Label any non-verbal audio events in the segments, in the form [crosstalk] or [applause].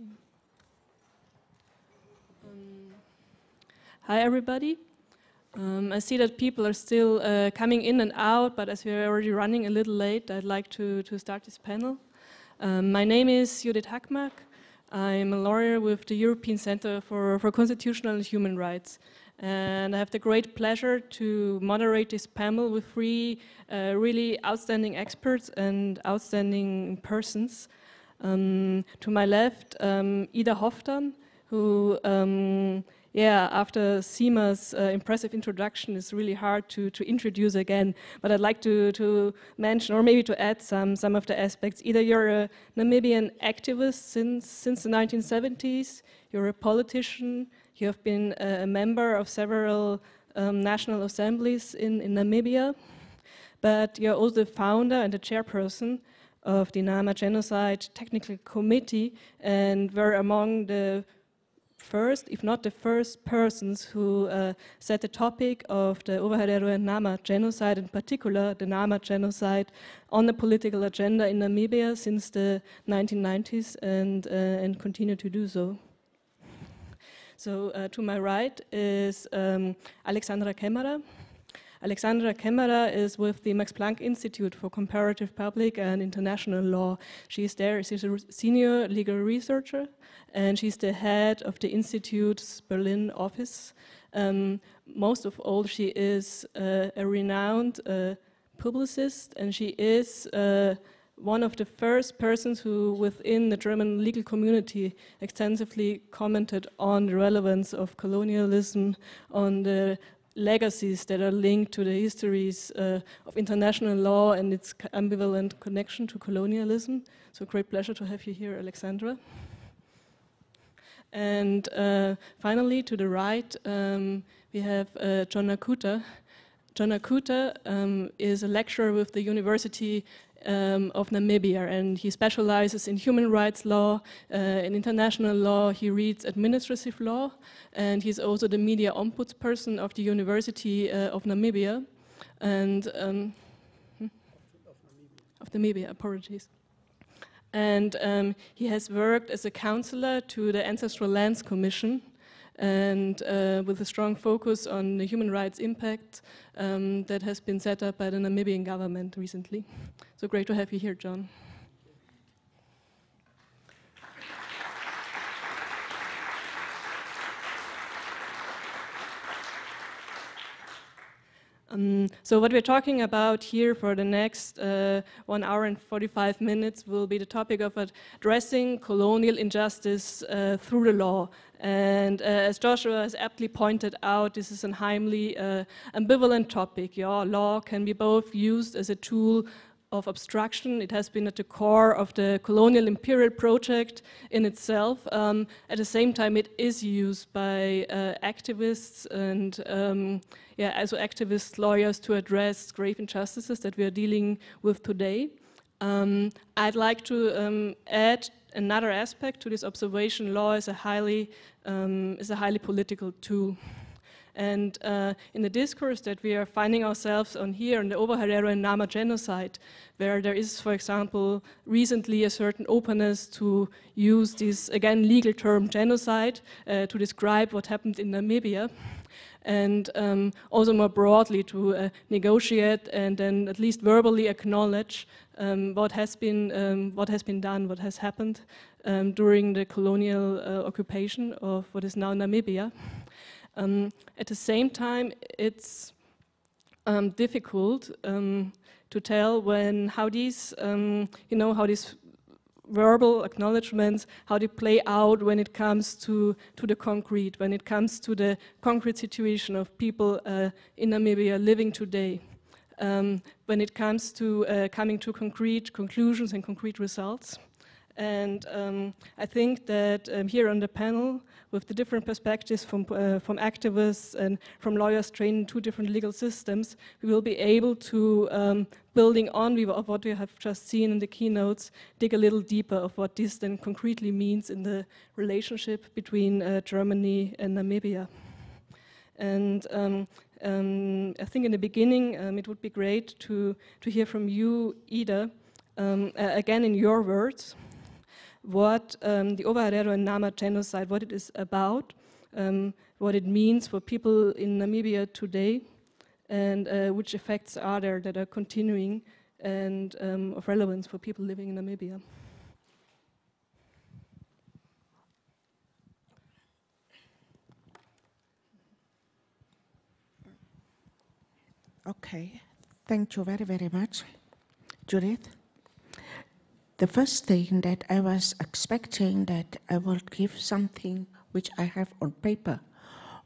Um, hi, everybody. Um, I see that people are still uh, coming in and out, but as we're already running a little late, I'd like to, to start this panel. Um, my name is Judith Hackmack. I'm a lawyer with the European Center for, for Constitutional and Human Rights. And I have the great pleasure to moderate this panel with three uh, really outstanding experts and outstanding persons. Um, to my left, um, Ida Hoffmann, who, um, yeah, after Seema's uh, impressive introduction, is really hard to, to introduce again. But I'd like to, to mention, or maybe to add some, some of the aspects. Ida you're a Namibian activist since, since the 1970s, you're a politician, you have been a member of several um, national assemblies in, in Namibia, but you're also the founder and the chairperson of the Nama Genocide Technical Committee and were among the first, if not the first persons who uh, set the topic of the Ovaherero and Nama genocide, in particular the Nama genocide, on the political agenda in Namibia since the 1990s and, uh, and continue to do so. So uh, to my right is um, Alexandra Kemmerer. Alexandra Kemmerer is with the Max Planck Institute for Comparative Public and International Law. She's there, she's a senior legal researcher, and she's the head of the Institute's Berlin office. Um, most of all, she is uh, a renowned uh, publicist, and she is uh, one of the first persons who, within the German legal community, extensively commented on the relevance of colonialism, on the legacies that are linked to the histories uh, of international law and its ambivalent connection to colonialism. So great pleasure to have you here, Alexandra. And uh, finally, to the right, um, we have uh, John Nakuta. John Nakuta um, is a lecturer with the University um, of Namibia, and he specializes in human rights law, uh, in international law. He reads administrative law, and he's also the media ombudsperson of the University uh, of Namibia, and um, hmm? of Namibia. Apologies. And um, he has worked as a counselor to the Ancestral Lands Commission, and uh, with a strong focus on the human rights impact um, that has been set up by the Namibian government recently. So great to have you here, John. Um, so what we're talking about here for the next uh, one hour and 45 minutes will be the topic of addressing colonial injustice uh, through the law. And uh, as Joshua has aptly pointed out, this is an highly uh, ambivalent topic. Yeah, law can be both used as a tool of obstruction. It has been at the core of the colonial imperial project in itself. Um, at the same time, it is used by uh, activists and um, yeah, also activist lawyers to address grave injustices that we are dealing with today. Um, I'd like to um, add another aspect to this observation. Law is a highly um, is a highly political tool. And uh, in the discourse that we are finding ourselves on here, in the Ovaherero and Nama genocide, where there is, for example, recently a certain openness to use this, again, legal term genocide uh, to describe what happened in Namibia, and um, also more broadly to uh, negotiate and then at least verbally acknowledge um, what has been um, what has been done, what has happened um, during the colonial uh, occupation of what is now Namibia. Um, at the same time, it's um, difficult um, to tell when how these, um, you know, how these verbal acknowledgements, how they play out when it comes to, to the concrete, when it comes to the concrete situation of people uh, in Namibia living today. Um, when it comes to uh, coming to concrete conclusions and concrete results. And um, I think that um, here on the panel, with the different perspectives from, uh, from activists and from lawyers trained in two different legal systems, we will be able to, um, building on of what we have just seen in the keynotes, dig a little deeper of what this then concretely means in the relationship between uh, Germany and Namibia. And um, um, I think in the beginning, um, it would be great to, to hear from you, Ida, um, again in your words, what um, the Ovaherero and Nama genocide, what it is about, um, what it means for people in Namibia today, and uh, which effects are there that are continuing and um, of relevance for people living in Namibia. Okay, thank you very, very much, Judith. The first thing that I was expecting that I will give something which I have on paper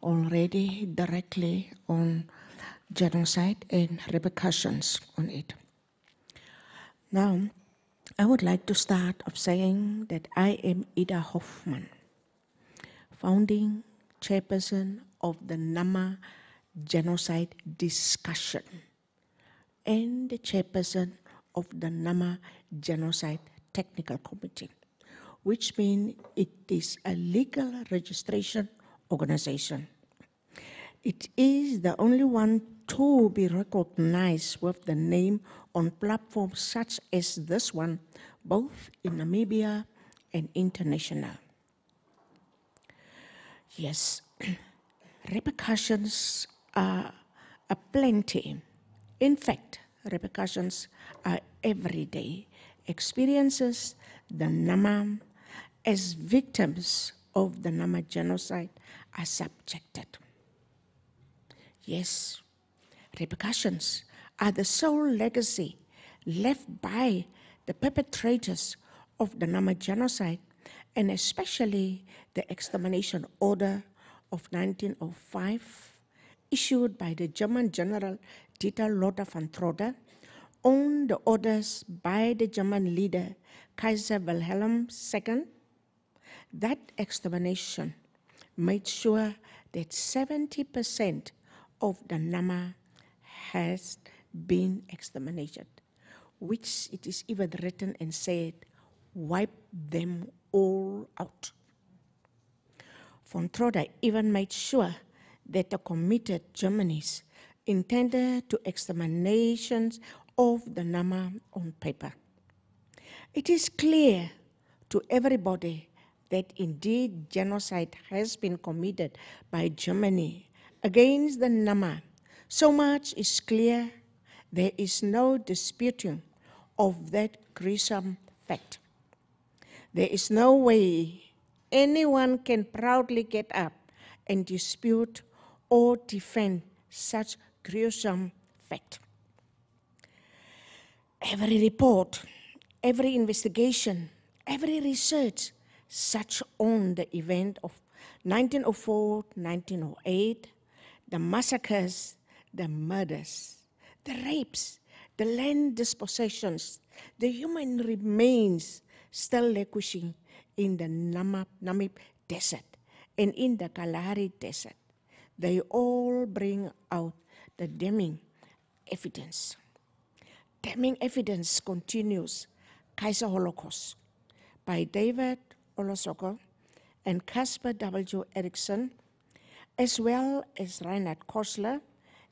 already directly on genocide and repercussions on it. Now, I would like to start of saying that I am Ida Hoffmann, founding chairperson of the Nama genocide discussion and the chairperson of the Nama Genocide Technical Committee, which means it is a legal registration organization. It is the only one to be recognized with the name on platforms such as this one, both in Namibia and international. Yes, [clears throat] repercussions are plenty. In fact, repercussions are everyday experiences the Nama as victims of the Nama genocide are subjected. Yes, repercussions are the sole legacy left by the perpetrators of the Nama genocide and especially the extermination order of 1905 issued by the German General Dieter Lothar von Trotha on the orders by the German leader Kaiser Wilhelm II, that extermination made sure that 70% of the Nama has been exterminated, which it is even written and said, wipe them all out. Von Trotha even made sure that the committed Germans intended to exterminations of the Nama on paper. It is clear to everybody that indeed genocide has been committed by Germany against the Nama. So much is clear, there is no disputing of that gruesome fact. There is no way anyone can proudly get up and dispute or defend such gruesome fact. Every report, every investigation, every research such on the event of 1904, 1908, the massacres, the murders, the rapes, the land dispossessions, the human remains still languishing in the Namib Desert and in the Kalahari Desert they all bring out the damning evidence. Damning evidence continues Kaiser Holocaust by David Olusoga and Casper W. Erichsen, as well as Reinhart Kössler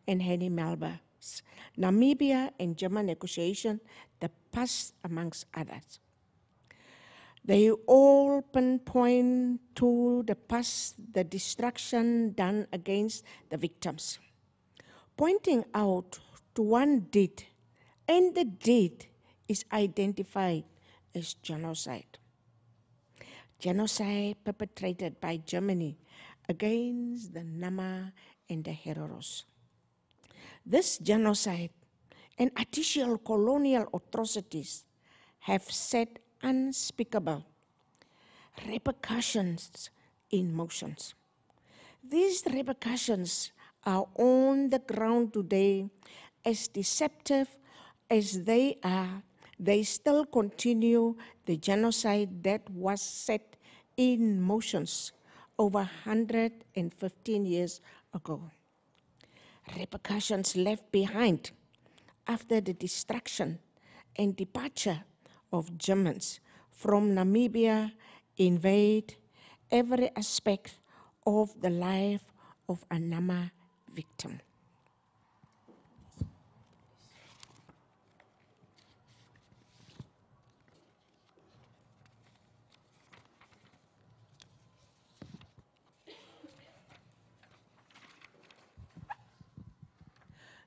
and Henning Melber's Namibia and German negotiation, the past amongst others. They all pinpoint to the past, the destruction done against the victims, pointing out to one deed, and the deed is identified as genocide. Genocide perpetrated by Germany against the Nama and the Hereros. This genocide and additional colonial atrocities have set unspeakable repercussions in motions. These repercussions are on the ground today as deceptive as they are, they still continue the genocide that was set in motions over 115 years ago. Repercussions left behind after the destruction and departure of Germans from Namibia invade every aspect of the life of a Nama victim.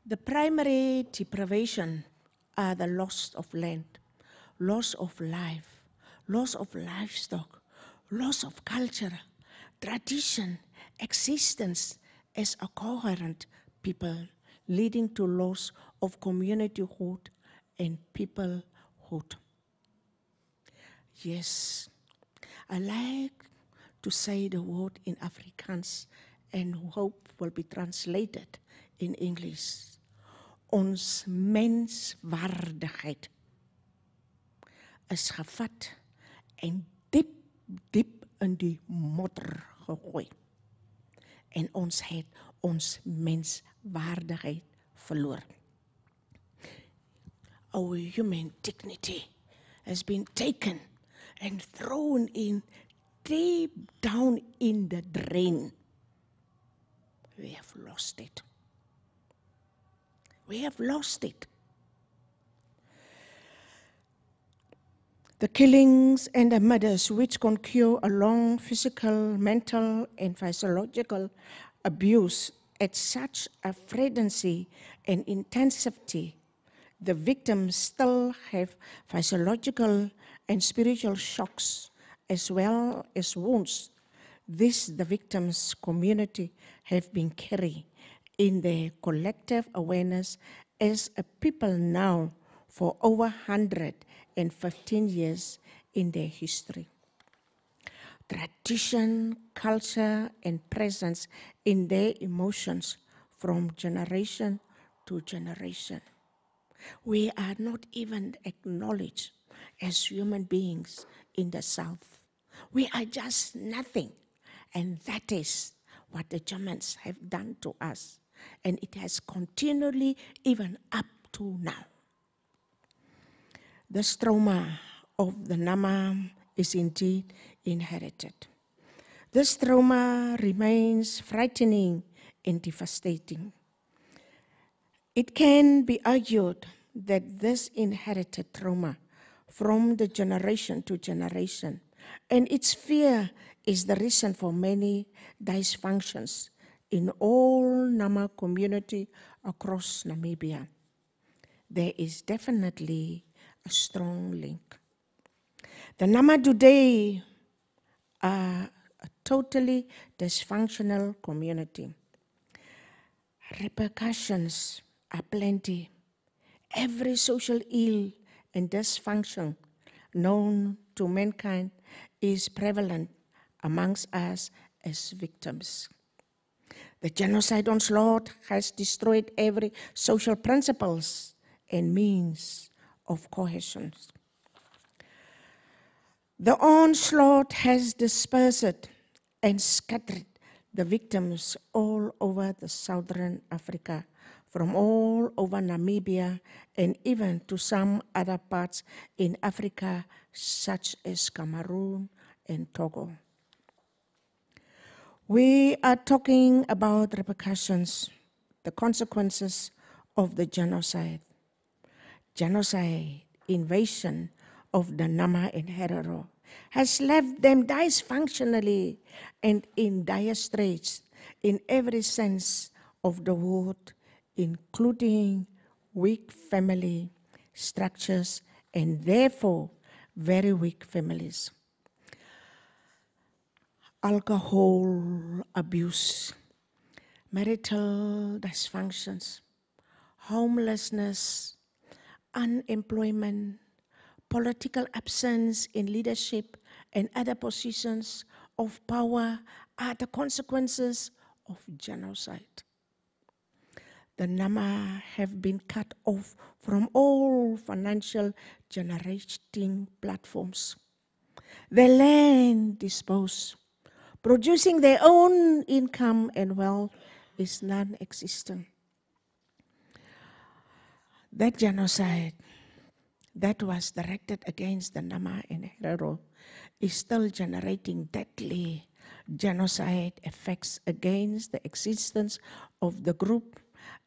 The primary deprivation are the loss of land, loss of life, loss of livestock, loss of culture, tradition, existence, as a coherent people, leading to loss of communityhood and peoplehood. Yes, I like to say the word in Afrikaans and hope will be translated in English. Ons menswaardigheid is gevat en diep diep in die modder gegooi. En ons het ons menswaardigheid verloor. Our human dignity has been taken and thrown in deep down in the drain. We have lost it. We have lost it. The killings and the murders which concur along physical, mental, and physiological abuse at such a frequency and intensity, the victims still have physiological and spiritual shocks as well as wounds. This the victims' community have been carrying in their collective awareness as a people now for over 115 years in their history. Tradition, culture, and presence in their emotions from generation to generation. We are not even acknowledged as human beings in the South. We are just nothing. And that is what the Germans have done to us. And it has continually, even up to now. The trauma of the Nama is indeed inherited. This trauma remains frightening and devastating. It can be argued that this inherited trauma from the generation to generation and its fear is the reason for many dysfunctions in all Nama community across Namibia. There is definitely a strong link. The Nama today are a totally dysfunctional community. Repercussions are plenty. Every social ill and dysfunction known to mankind is prevalent amongst us as victims. The genocide onslaught has destroyed every social principles and means of cohesion. The onslaught has dispersed and scattered the victims all over the southern Africa, from all over Namibia and even to some other parts in Africa, such as Cameroon and Togo. We are talking about repercussions, the consequences of the genocide. Genocide, invasion of the Nama and Herero has left them dysfunctionally and in dire straits in every sense of the word, including weak family structures and therefore very weak families. Alcohol abuse, marital dysfunctions, homelessness, unemployment, political absence in leadership and other positions of power are the consequences of genocide. The Nama have been cut off from all financial generating platforms. The land disposed producing their own income and wealth is non existent. That genocide that was directed against the Nama and Herero is still generating deadly genocide effects against the existence of the group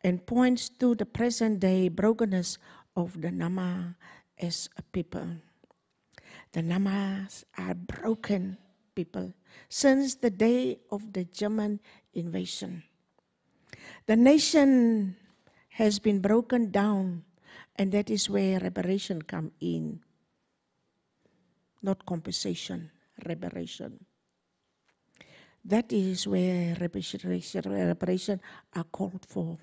and points to the present day brokenness of the Nama as a people. The Namas are broken people since the day of the German invasion. The nation has been broken down, and that is where reparation come in. Not compensation, reparation. That is where reparation, reparation are called for.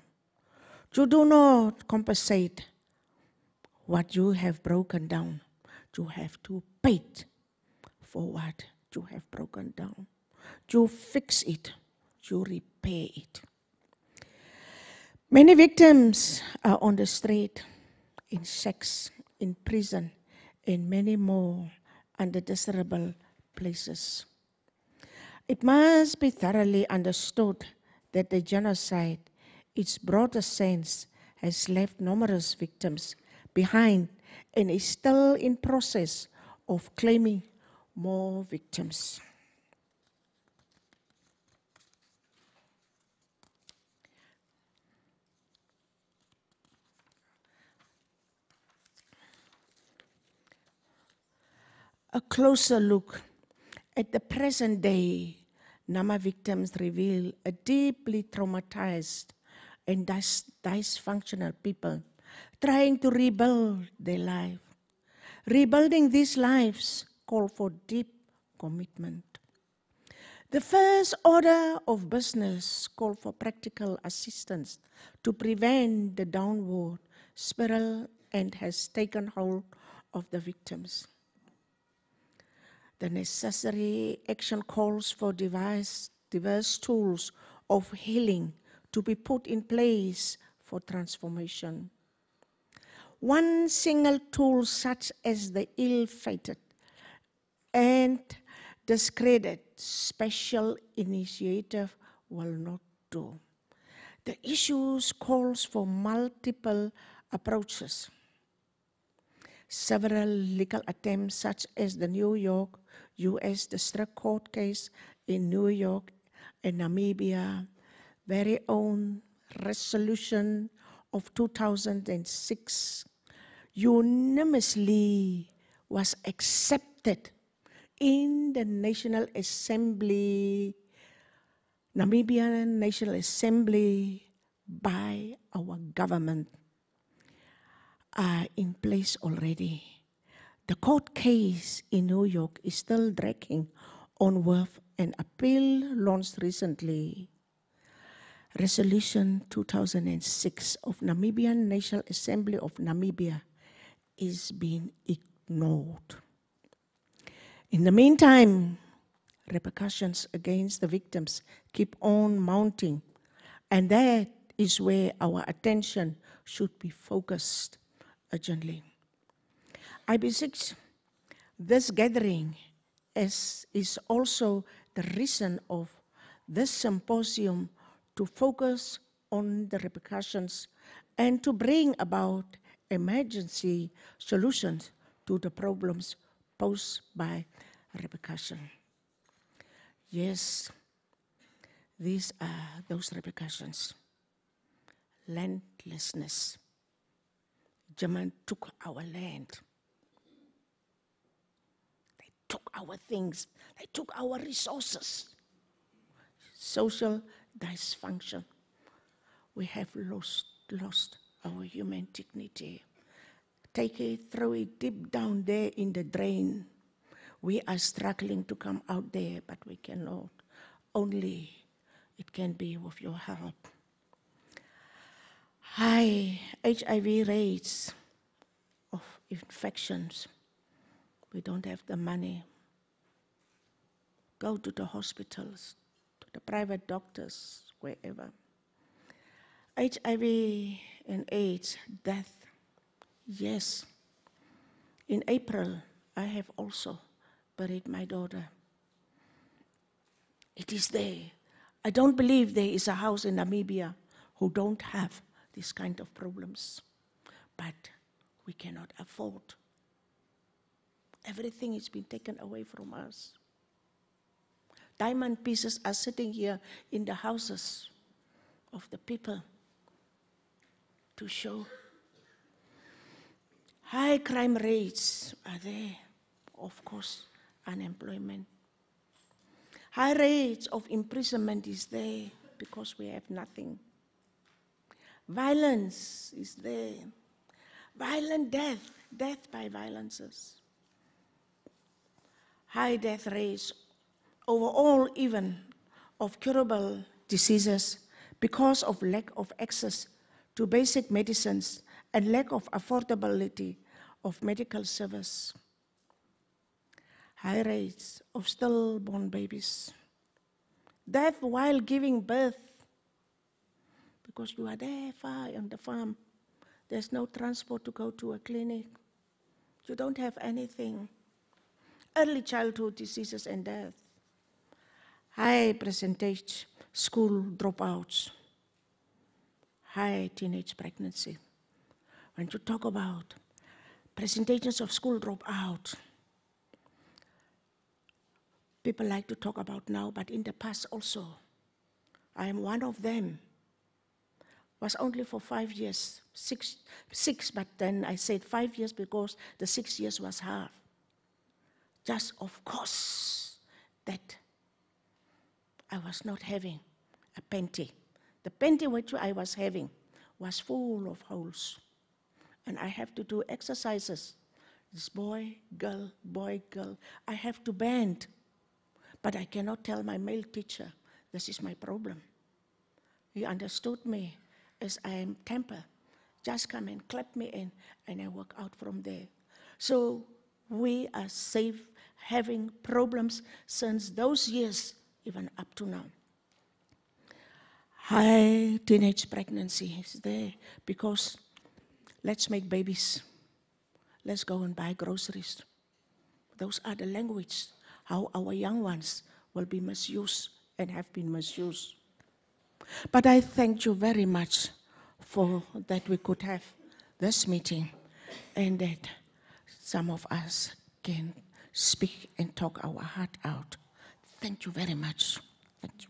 You do not compensate what you have broken down. You have to pay it for what you have broken down. You fix it. You repair it. Many victims are on the street, in sex, in prison, and many more undesirable places. It must be thoroughly understood that the genocide, its broader sense, has left numerous victims behind and is still in process of claiming more victims. A closer look at the present day Nama victims reveal a deeply traumatized and dysfunctional people trying to rebuild their life. Rebuilding these lives call for deep commitment. The first order of business call for practical assistance to prevent the downward spiral and has taken hold of the victims. The necessary action calls for device, diverse tools of healing to be put in place for transformation. One single tool, such as the ill fated and discredited special initiative, will not do. The issues calls for multiple approaches. Several legal attempts, such as the New York U.S. District Court case in New York and Namibia, very own resolution of 2006 unanimously was accepted in the National Assembly, Namibian National Assembly by our government are in place already. The court case in New York is still dragging on with an appeal launched recently. Resolution 2006 of Namibian National Assembly of Namibia is being ignored. In the meantime, repercussions against the victims keep on mounting, and that is where our attention should be focused urgently. I beseech this gathering as is also the reason of this symposium to focus on the repercussions and to bring about emergency solutions to the problems posed by repercussion. Yes, these are those repercussions. Landlessness. German took our land. They took our things. They took our resources. Social dysfunction. We have lost, lost our human dignity. Take it, throw it deep down there in the drain. We are struggling to come out there, but we cannot. Only it can be with your help. High HIV rates of infections. We don't have the money. Go to the hospitals, to the private doctors, wherever. HIV and AIDS, death. Yes. In April, I have also buried my daughter. It is there. I don't believe there is a house in Namibia who don't have this kind of problems. But we cannot afford. Everything has been taken away from us. Diamond pieces are sitting here in the houses of the people to show. High crime rates are there, of course, unemployment. High rates of imprisonment is there because we have nothing. Violence is there. Violent death, death by violences. High death rates overall, even of curable diseases because of lack of access to basic medicines and lack of affordability of medical service. High rates of stillborn babies. Death while giving birth because you are there far on the farm. There's no transport to go to a clinic. You don't have anything. Early childhood diseases and death. High percentage school dropouts. High teenage pregnancy. When you talk about presentations of school dropout, people like to talk about now, but in the past also. I am one of them was only for five years, six, six, but then I said five years because the six years was half. Just of course that I was not having a panty. The panty which I was having was full of holes. And I have to do exercises. This boy, girl, boy, girl. I have to bend. But I cannot tell my male teacher, this is my problem. He understood me as I am temper. Just come and clap me in, and I walk out from there. So we are safe having problems since those years, even up to now. High teenage pregnancy is there because let's make babies. Let's go and buy groceries. Those are the language how our young ones will be misused and have been misused. But I thank you very much for that we could have this meeting and that some of us can speak and talk our heart out. Thank you very much. Thank you.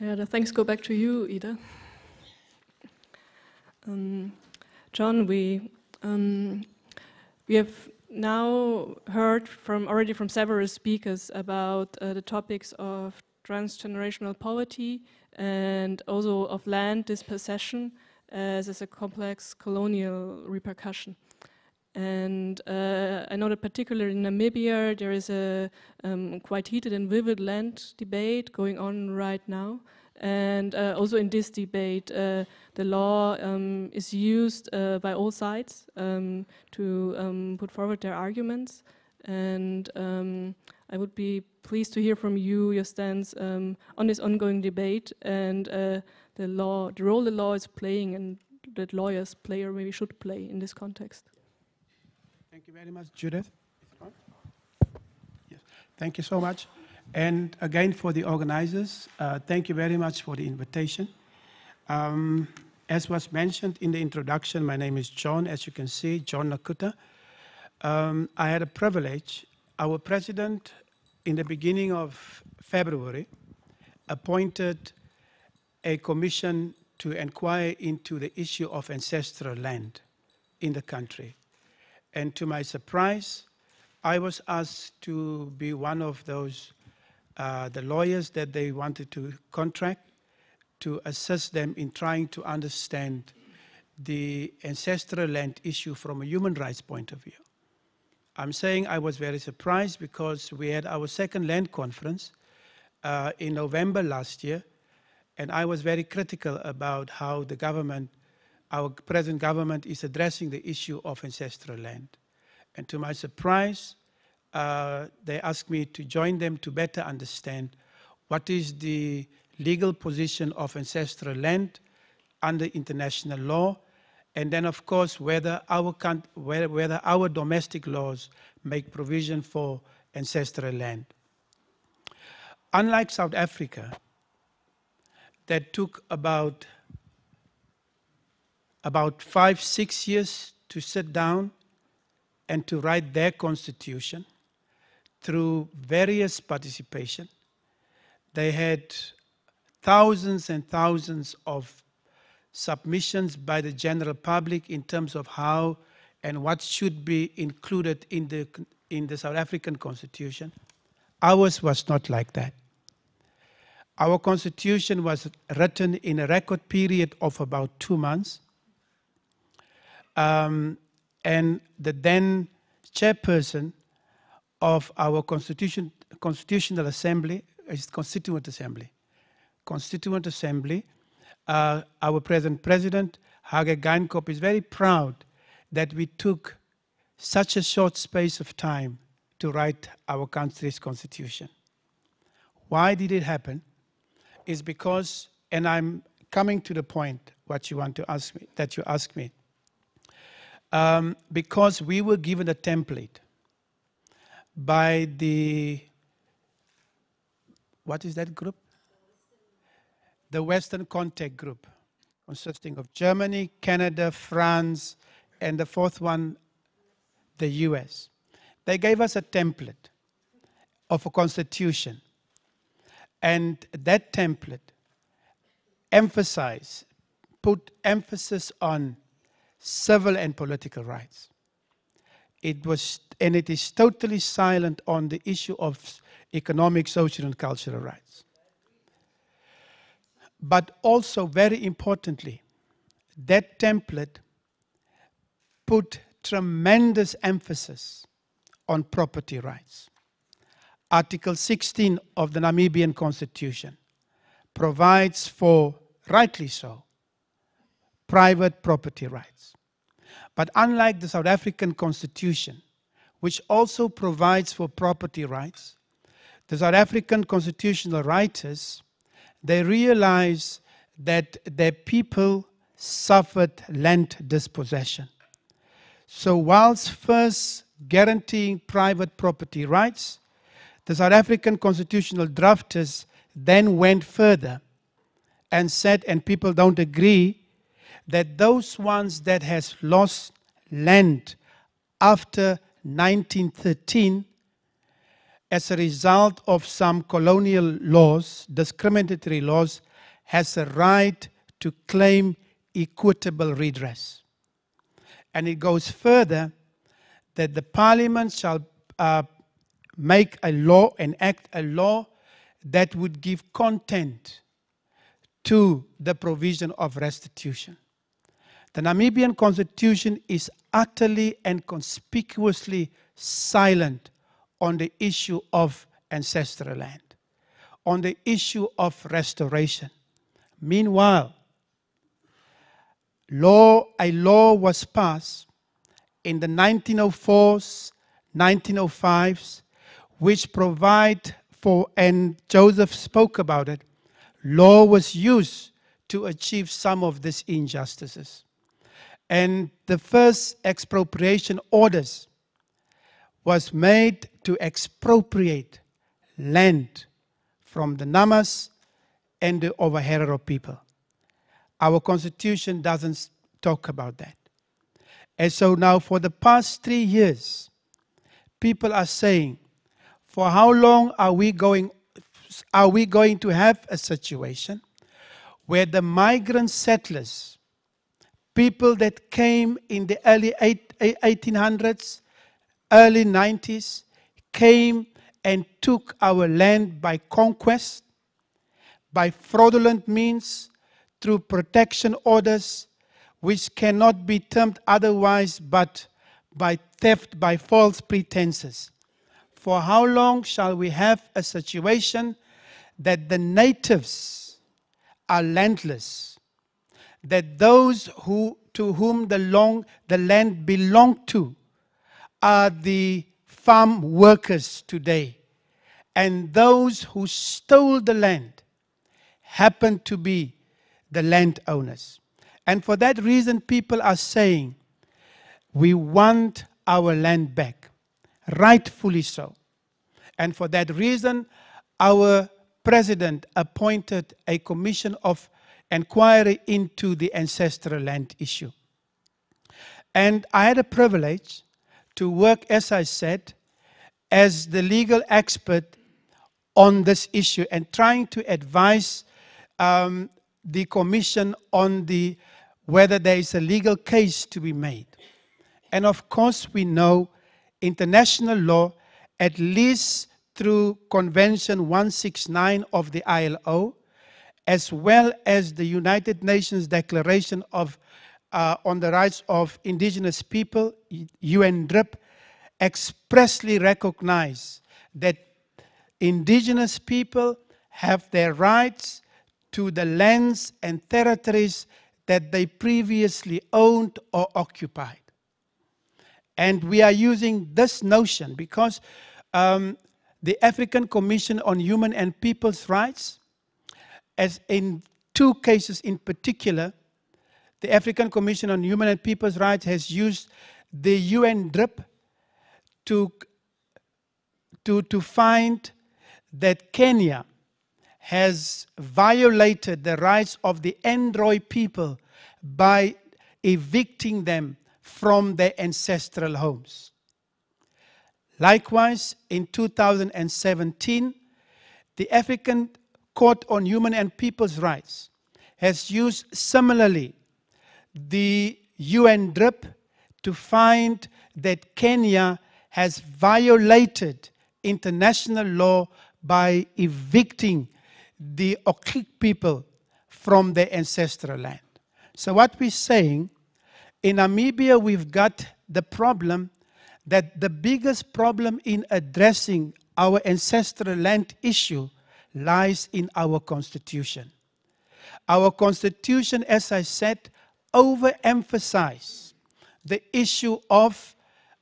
Yeah, the thanks go back to you, Ida. Um, John, we um, we have now heard from already from several speakers about uh, the topics of transgenerational poverty and also of land dispossession as, as a complex colonial repercussion. And uh, I know that particularly in Namibia there is a um, quite heated and vivid land debate going on right now. And uh, also in this debate, uh, the law um, is used uh, by all sides um, to um, put forward their arguments. And um, I would be pleased to hear from you your stance um, on this ongoing debate and uh, the law, the role the law is playing and that lawyers play or maybe should play in this context. Thank you very much, Judith. Yes. Thank you so much. And again, for the organizers, uh, thank you very much for the invitation. Um, as was mentioned in the introduction, my name is John, as you can see, John Nakuta. Um, I had a privilege. Our president, in the beginning of February, appointed a commission to inquire into the issue of ancestral land in the country. And to my surprise, I was asked to be one of those uh, the lawyers that they wanted to contract to assist them in trying to understand the ancestral land issue from a human rights point of view. I'm saying I was very surprised because we had our second land conference uh, in November last year, and I was very critical about how the government, our present government, is addressing the issue of ancestral land. And to my surprise, uh, they asked me to join them to better understand what is the legal position of ancestral land under international law, and then of course whether our, whether our domestic laws make provision for ancestral land. Unlike South Africa, that took about, about five, six years to sit down and to write their constitution, through various participation. They had thousands and thousands of submissions by the general public in terms of how and what should be included in the, in the South African Constitution. Ours was not like that. Our Constitution was written in a record period of about two months. Um, and the then chairperson of our Constitution, Constitutional Assembly, its Constituent Assembly, Constituent Assembly, uh, our present president, Hage Geingob, is very proud that we took such a short space of time to write our country's constitution. Why did it happen? Is because, and I'm coming to the point what you want to ask me, that you ask me, um, because we were given a template by the, what is that group? The Western Contact Group, consisting of Germany, Canada, France, and the fourth one, the US. They gave us a template of a constitution. And that template emphasized, put emphasis on civil and political rights. It was, and it is totally silent on the issue of economic, social, and cultural rights. But also, very importantly, that template put tremendous emphasis on property rights. Article 16 of the Namibian Constitution provides for, rightly so, private property rights. But unlike the South African Constitution, which also provides for property rights, the South African constitutional writers, they realize that their people suffered land dispossession. So whilst first guaranteeing private property rights, the South African constitutional drafters then went further and said, and people don't agree, that those ones that has lost land after 1913 as a result of some colonial laws, discriminatory laws, has a right to claim equitable redress. And it goes further that the parliament shall uh, make a law and act a law that would give content to the provision of restitution. The Namibian constitution is utterly and conspicuously silent on the issue of ancestral land, on the issue of restoration. Meanwhile, law, a law was passed in the 1904s, 1905s, which provide for, and Joseph spoke about it, law was used to achieve some of these injustices. And the first expropriation orders was made to expropriate land from the Namas and the Ovaherero people. Our constitution doesn't talk about that. And so now, for the past three years, people are saying, for how long are we going, are we going to have a situation where the migrant settlers, people that came in the early 1800s, early 90s, came and took our land by conquest, by fraudulent means, through protection orders, which cannot be termed otherwise but by theft by false pretenses. For how long shall we have a situation that the natives are landless, that those who, to whom the, long, the land belonged to are the farm workers today, and those who stole the land happen to be the landowners. And for that reason, people are saying, we want our land back, rightfully so. And for that reason, our president appointed a commission of inquiry into the ancestral land issue. And I had a privilege to work, as I said, as the legal expert on this issue and trying to advise um, the commission on the whether there is a legal case to be made. And of course, we know international law, at least through Convention 169 of the ILO, as well as the United Nations Declaration of, uh, on the Rights of Indigenous People, UNDRIP, expressly recognize that indigenous people have their rights to the lands and territories that they previously owned or occupied. And we are using this notion because um, the African Commission on Human and People's Rights, as in two cases in particular, the African Commission on Human and People's Rights has used the UNDRIP to, to, to find that Kenya has violated the rights of the Endorois people by evicting them from their ancestral homes. Likewise, in 2017, the African Court on Human and People's Rights has used similarly the UNDRIP to find that Kenya has violated international law by evicting the Ogiek people from their ancestral land. So what we're saying, in Namibia we've got the problem that the biggest problem in addressing our ancestral land issue lies in our constitution. Our constitution, as I said, overemphasizes the issue of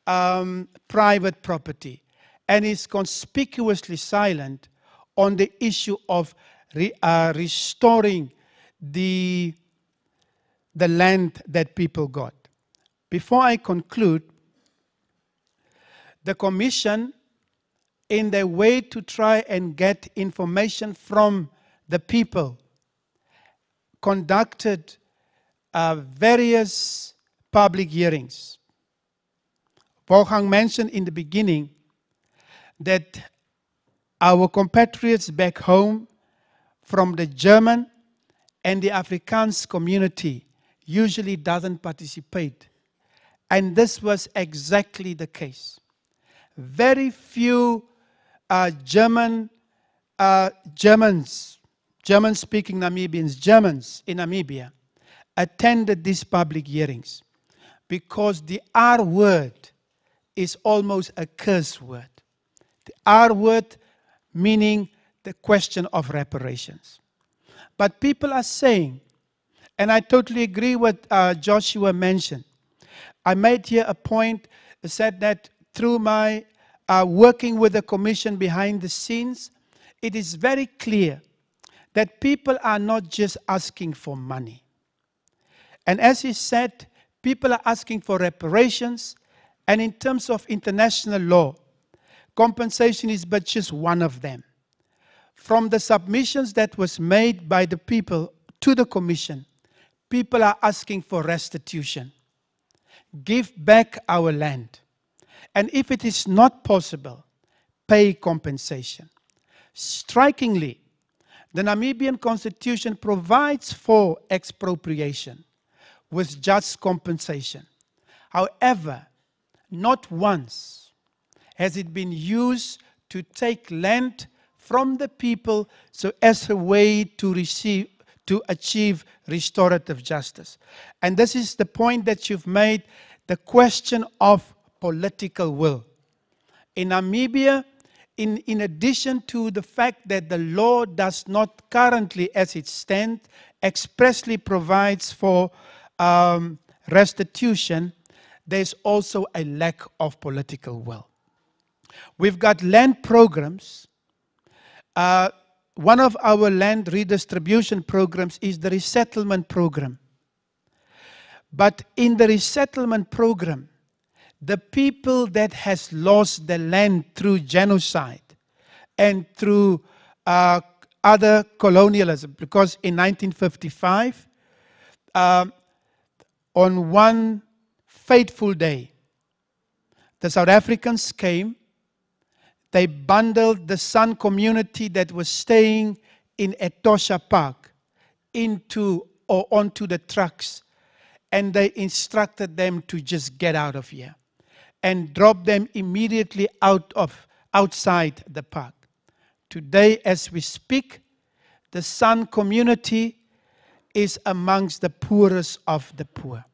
um, private property and is conspicuously silent on the issue of re, uh, restoring the, the land that people got. Before I conclude, the Commission, in their way to try and get information from the people, conducted uh, various public hearings Wolfgang mentioned in the beginning that our compatriots back home from the German and the Afrikaans community usually doesn't participate. And this was exactly the case. Very few uh, German uh, Germans, German-speaking Namibians, Germans in Namibia, attended these public hearings because the R word is almost a curse word. The R word meaning the question of reparations. But people are saying, and I totally agree with uh, Joshua mentioned. I made here a point, said that through my uh, working with the commission behind the scenes, it is very clear that people are not just asking for money. And as he said, people are asking for reparations, and in terms of international law, compensation is but just one of them. From the submissions that was made by the people to the commission, people are asking for restitution. Give back our land. And if it is not possible, pay compensation. Strikingly, the Namibian constitution provides for expropriation with just compensation. However, not once has it been used to take land from the people so as a way to receive to achieve restorative justice. And this is the point that you've made, the question of political will. In Namibia, in, in addition to the fact that the law does not currently, as it stands, expressly provides for um, restitution, there's also a lack of political will. We've got land programs. Uh, one of our land redistribution programs is the resettlement program. But in the resettlement program, the people that has lost the land through genocide and through uh, other colonialism, because in 1955, uh, on one fateful day. The South Africans came, they bundled the San community that was staying in Etosha Park into or onto the trucks and they instructed them to just get out of here and drop them immediately out of outside the park. Today, as we speak, the San community is amongst the poorest of the poor.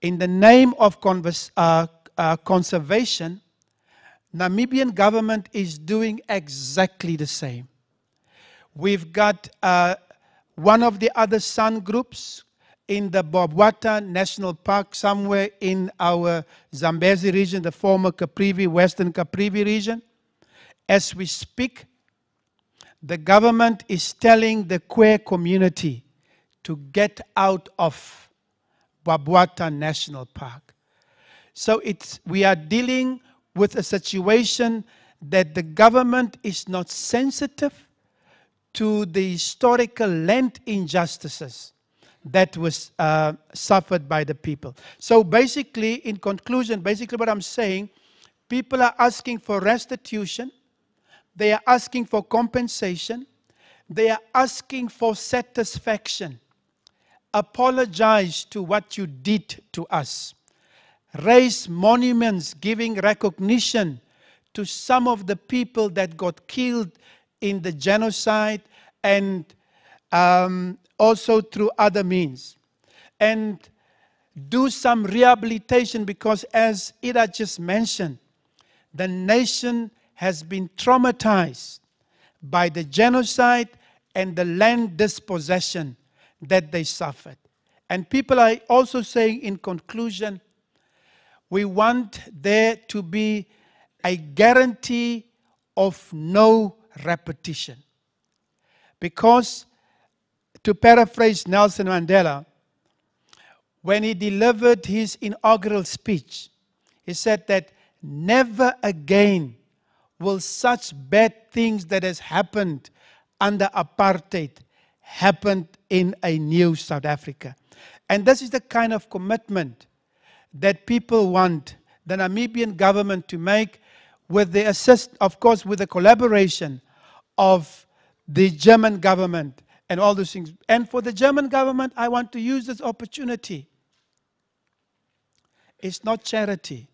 In the name of convers- uh, uh, conservation, Namibian government is doing exactly the same. We've got uh, one of the other San groups in the Bwabwata National Park, somewhere in our Zambezi region, the former Caprivi, Western Caprivi region. As we speak, the government is telling the Khwe community to get out of Bwabwata National Park. So it's, we are dealing with a situation that the government is not sensitive to the historical land injustices that was uh, suffered by the people. So basically, in conclusion, basically what I'm saying, people are asking for restitution, they are asking for compensation, they are asking for satisfaction. Apologize to what you did to us. Raise monuments giving recognition to some of the people that got killed in the genocide and um, also through other means. And do some rehabilitation because, as Ida just mentioned, the nation has been traumatized by the genocide and the land dispossession that they suffered. And people are also saying, in conclusion, we want there to be a guarantee of no repetition. Because to paraphrase Nelson Mandela, when he delivered his inaugural speech, he said that never again will such bad things that has happened under apartheid happen in a new South Africa. And this is the kind of commitment that people want the Namibian government to make with the assist, of course, with the collaboration of the German government and all those things. And for the German government, I want to use this opportunity. It's not charity.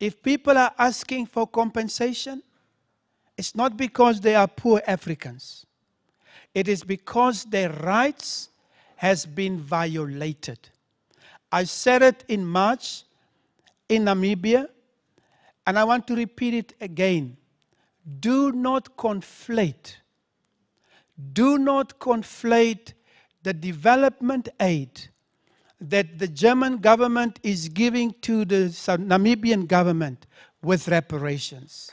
If people are asking for compensation, it's not because they are poor Africans. It is because their rights has been violated. I said it in March in Namibia, and I want to repeat it again. Do not conflate do not conflate the development aid that the German government is giving to the Namibian government with reparations.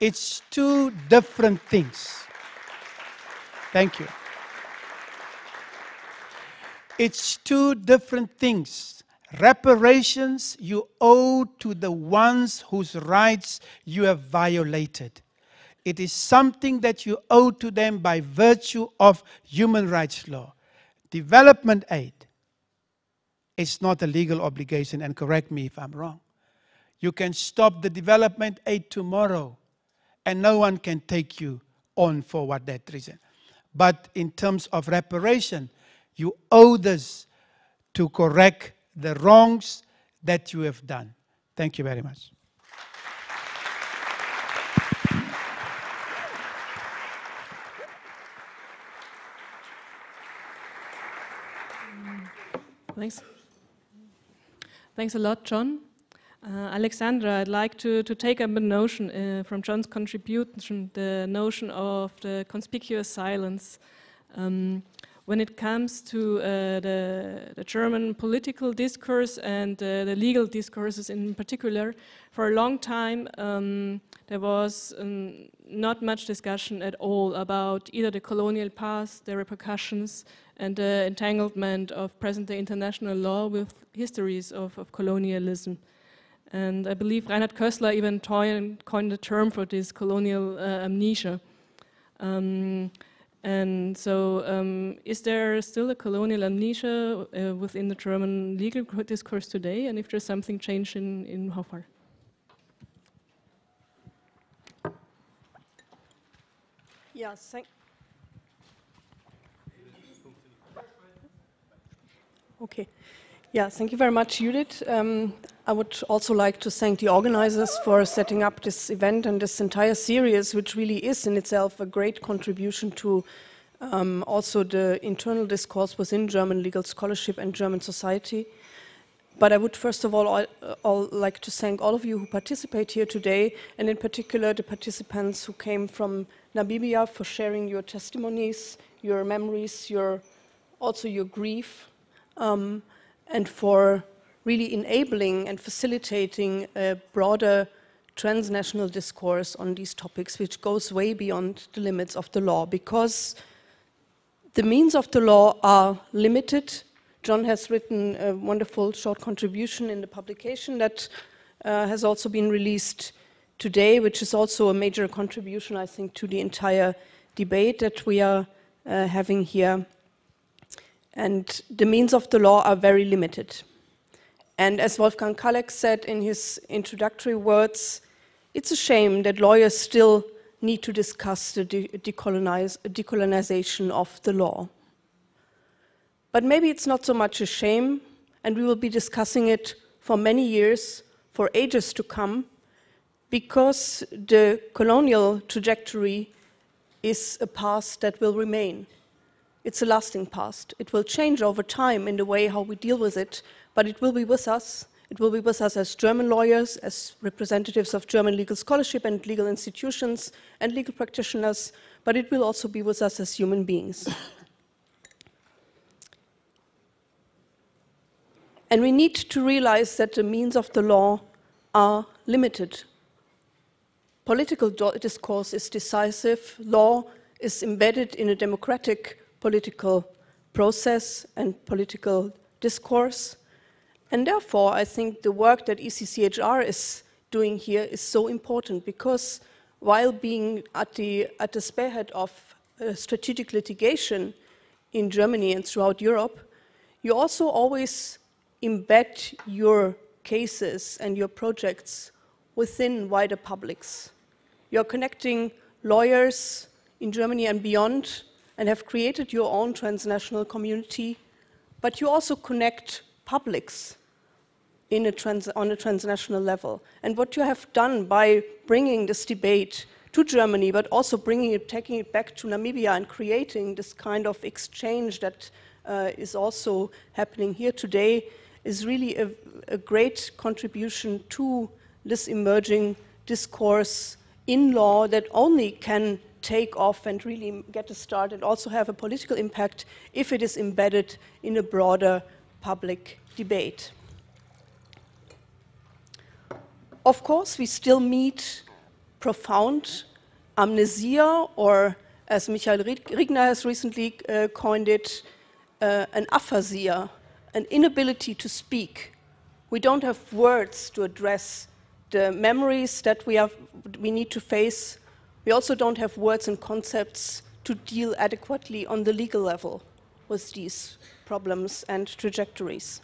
It's two different things. Thank you. It's two different things. Reparations you owe to the ones whose rights you have violated. It is something that you owe to them by virtue of human rights law. Development aid is not a legal obligation, and correct me if I'm wrong. You can stop the development aid tomorrow, and no one can take you on for what that reason. But in terms of reparation, you owe this to correct the wrongs that you have done. Thank you very much. Thanks. Thanks a lot, John. Uh, Alexandra, I'd like to, to take up a notion uh, from John's contribution, the notion of the conspicuous silence. Um, when it comes to uh, the, the, German political discourse and uh, the legal discourses in particular, for a long time um, there was um, not much discussion at all about either the colonial past, the repercussions, and the entanglement of present-day international law with histories of, of, colonialism. And I believe Reinhart Kössler even coined a term for this colonial uh, amnesia. Um, and so, um, is there still a colonial amnesia uh, within the German legal discourse today? And if there's something changed in, in how far? Yes, thank, Okay. Yeah, thank you very much, Judith. Um, I would also like to thank the organizers for setting up this event and this entire series, which really is in itself a great contribution to um, also the internal discourse within German legal scholarship and German society. But I would first of all, all, all, like to thank all of you who participate here today, and in particular the participants who came from Namibia for sharing your testimonies, your memories, your also your grief, um, and for really enabling and facilitating a broader transnational discourse on these topics, which goes way beyond the limits of the law, because the means of the law are limited John has written a wonderful short contribution in the publication that uh, has also been released today, which is also a major contribution, I think, to the entire debate that we are uh, having here. And the means of the law are very limited. And as Wolfgang Kaleck said in his introductory words, it's a shame that lawyers still need to discuss the de decolonization of the law. But maybe it's not so much a shame, and we will be discussing it for many years, for ages to come, because the colonial trajectory is a past that will remain. It's a lasting past. It will change over time in the way how we deal with it, but it will be with us. It will be with us as German lawyers, as representatives of German legal scholarship and legal institutions and legal practitioners, but it will also be with us as human beings. [coughs] And we need to realize that the means of the law are limited. Political discourse is decisive, law is embedded in a democratic political process and political discourse. And therefore, I think the work that ECCHR is doing here is so important because while being at the, at the spearhead of uh, strategic litigation in Germany and throughout Europe, you also always embed your cases and your projects within wider publics. You're connecting lawyers in Germany and beyond and have created your own transnational community, but you also connect publics a on a transnational level. And what you have done by bringing this debate to Germany, but also bringing it, taking it back to Namibia and creating this kind of exchange that uh, is also happening here today is really a, a great contribution to this emerging discourse in law that only can take off and really get a start and also have a political impact if it is embedded in a broader public debate. Of course, we still meet profound amnesia, or as Michael Riegner has recently uh, coined it, uh, an aphasia an inability to speak. We don't have words to address the memories that we, have, we need to face. We also don't have words and concepts to deal adequately on the legal level with these problems and trajectories.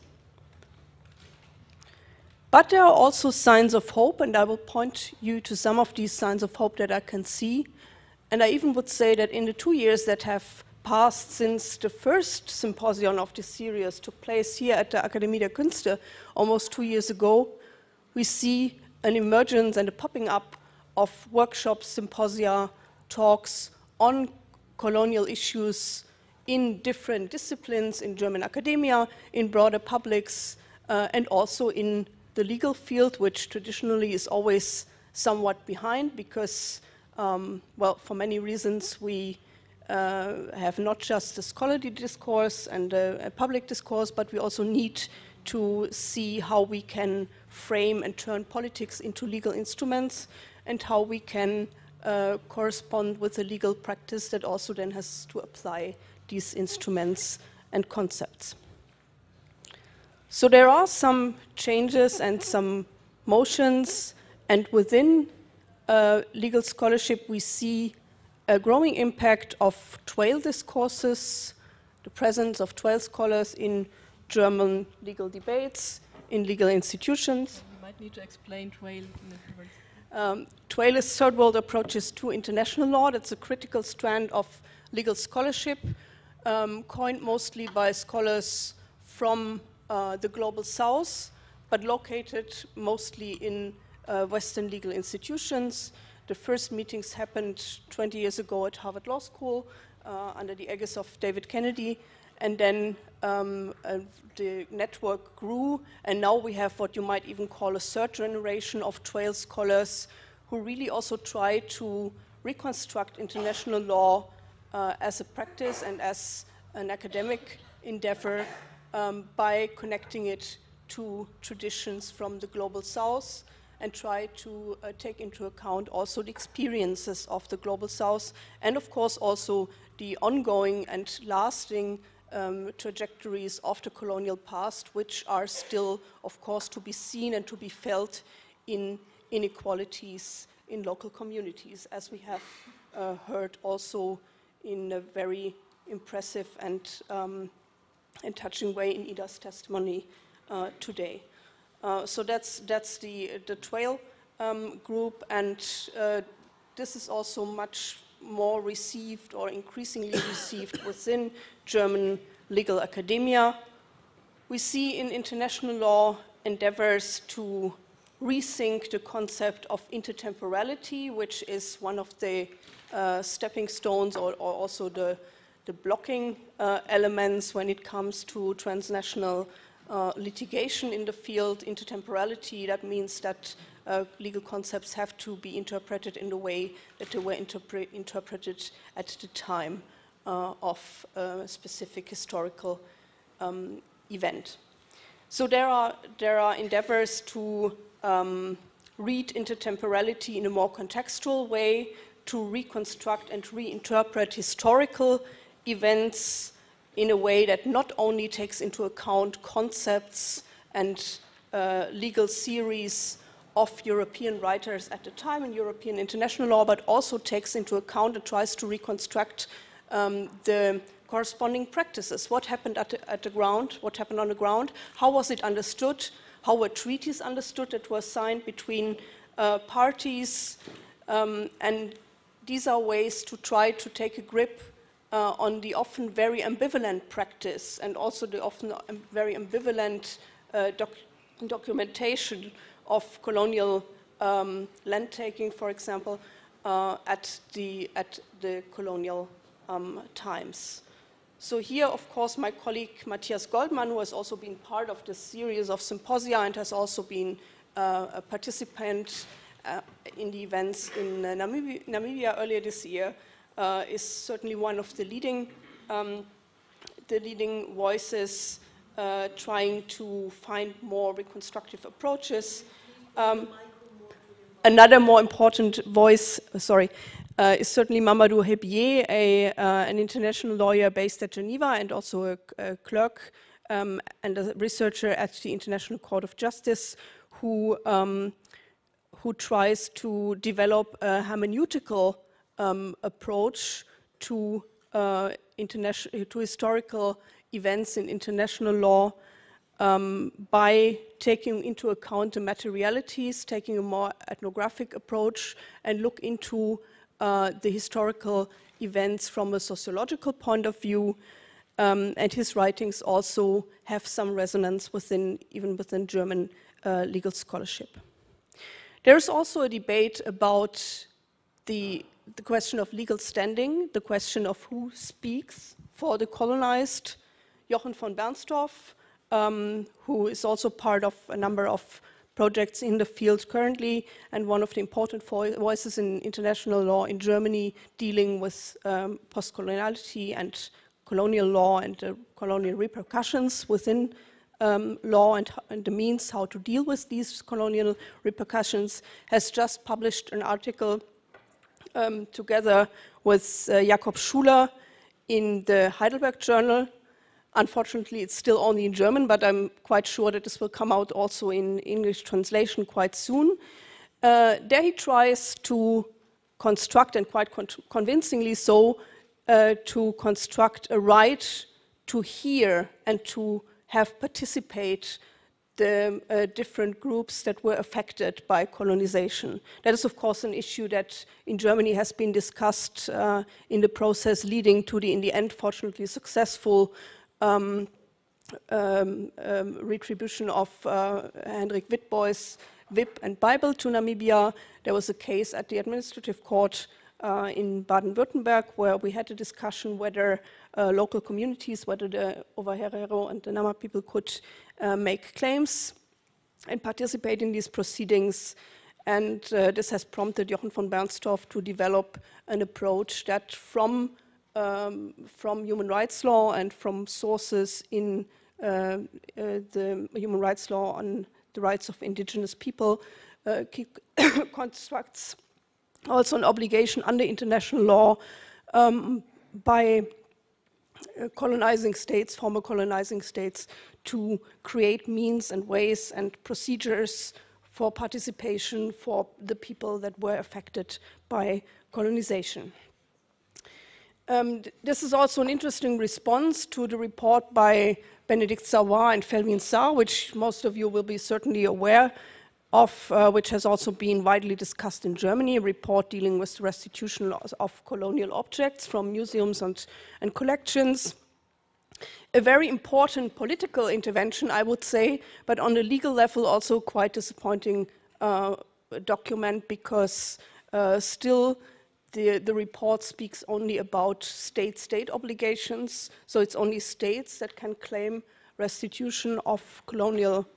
But there are also signs of hope, and I will point you to some of these signs of hope that I can see. And I even would say that in the two years that have passed since the first symposium of this series took place here at the Akademie der Künste almost two years ago, we see an emergence and a popping up of workshops, symposia, talks on colonial issues in different disciplines in German academia, in broader publics, uh, and also in the legal field, which traditionally is always somewhat behind because, um, well, for many reasons, we uh, have not just a scholarly discourse and a, a, public discourse, but we also need to see how we can frame and turn politics into legal instruments and how we can uh, correspond with the legal practice that also then has to apply these instruments and concepts. So there are some changes and some motions, and within uh, legal scholarship we see a growing impact of TWAIL discourses, the presence of TWAIL scholars in German legal debates, in legal institutions. You might need to explain TWAIL um, TWAIL is Third World Approaches to International Law. That's a critical strand of legal scholarship, um, coined mostly by scholars from uh, the global south, but located mostly in uh, Western legal institutions. The first meetings happened 20 years ago at Harvard Law School uh, under the aegis of David Kennedy, and then um, uh, the network grew, and now we have what you might even call a third generation of TWAIL scholars who really also try to reconstruct international law uh, as a practice and as an academic endeavor um, by connecting it to traditions from the global south and try to uh, take into account also the experiences of the global south and of course also the ongoing and lasting um, trajectories of the colonial past which are still of course to be seen and to be felt in inequalities in local communities as we have uh, heard also in a very impressive and, um, and touching way in Ida's testimony uh, today. Uh, so that's, that's the, the TWAIL um, group, and uh, this is also much more received or increasingly received [coughs] within German legal academia. We see in international law endeavors to rethink the concept of intertemporality, which is one of the uh, stepping stones or, or, also the, the blocking uh, elements when it comes to transnational uh, litigation in the field, intertemporality, that means that uh, legal concepts have to be interpreted in the way that they were interpre interpreted at the time uh, of a specific historical um, event. So there are, there are endeavors to um, read intertemporality in a more contextual way, to reconstruct and reinterpret historical events in a way that not only takes into account concepts and uh, legal theories of European writers at the time in European international law, but also takes into account and tries to reconstruct um, the corresponding practices. What happened at the, at the, ground? What happened on the ground? How was it understood? How were treaties understood that were signed between uh, parties? Um, and these are ways to try to take a grip uh, on the often very ambivalent practice and also the often um, very ambivalent uh, doc documentation of colonial um, land taking, for example, uh, at, the, at the colonial um, times. So here, of course, my colleague Matthias Goldmann, who has also been part of this series of symposia and has also been uh, a participant uh, in the events in Namibia, Namibia earlier this year, uh, is certainly one of the leading, um, the leading voices uh, trying to find more reconstructive approaches. Um, another more important voice, uh, sorry, uh, is certainly Mamadou Hebié, a, uh, an international lawyer based at Geneva and also a, a clerk um, and a researcher at the International Court of Justice who, um, who tries to develop a hermeneutical um, approach to, uh, to historical events in international law um, by taking into account the materialities, taking a more ethnographic approach and look into uh, the historical events from a sociological point of view. Um, and his writings also have some resonance within, even within German uh, legal scholarship. There is also a debate about the the question of legal standing, the question of who speaks for the colonized. Jochen von Bernstorff, um, who is also part of a number of projects in the field currently, and one of the important voices in international law in Germany dealing with um, post-coloniality and colonial law and the colonial repercussions within um, law and, and, the means how to deal with these colonial repercussions, has just published an article um, together with uh, Jakob Schuler in the Heidelberg Journal. Unfortunately, it's still only in German, but I'm quite sure that this will come out also in English translation quite soon. Uh, there he tries to construct, and quite con convincingly so, uh, to construct a right to hear and to have participate the uh, different groups that were affected by colonization. That is, of course, an issue that in Germany has been discussed uh, in the process leading to the, in the end, fortunately successful um, um, um, retribution of uh, Hendrik Witbooi's WIP and Bible to Namibia. There was a case at the administrative court uh, in Baden-Württemberg where we had a discussion whether uh, local communities, whether the Ovaherero and the Nama people could uh, make claims and participate in these proceedings. And uh, this has prompted Jochen von Bernstorff to develop an approach that from, um, from human rights law and from sources in uh, uh, the human rights law on the rights of indigenous people uh, [coughs] constructs also an obligation under international law um, by colonizing states, former colonizing states, to create means and ways and procedures for participation for the people that were affected by colonization. Um, this is also an interesting response to the report by Bénédicte Savoy and Felwine Sarr, which most of you will be certainly aware of, uh, which has also been widely discussed in Germany, a report dealing with the restitution of colonial objects from museums and, and collections. A very important political intervention, I would say, but on the legal level also quite disappointing uh, document because uh, still the, the report speaks only about state-state obligations, so it's only states that can claim restitution of colonial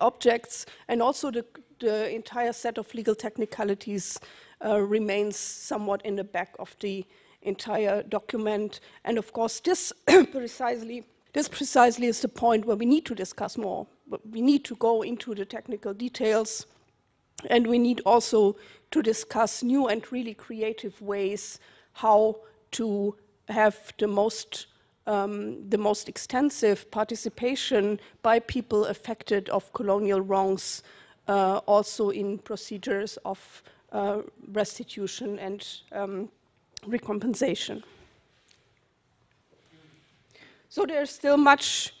objects, and also the, the entire set of legal technicalities uh, remains somewhat in the back of the entire document. And of course, this [coughs] precisely, this precisely is the point where we need to discuss more. We need to go into the technical details, and we need also to discuss new and really creative ways how to have the most um, the most extensive participation by people affected of colonial wrongs, uh, also in procedures of uh, restitution and um, recompensation. So there's still much,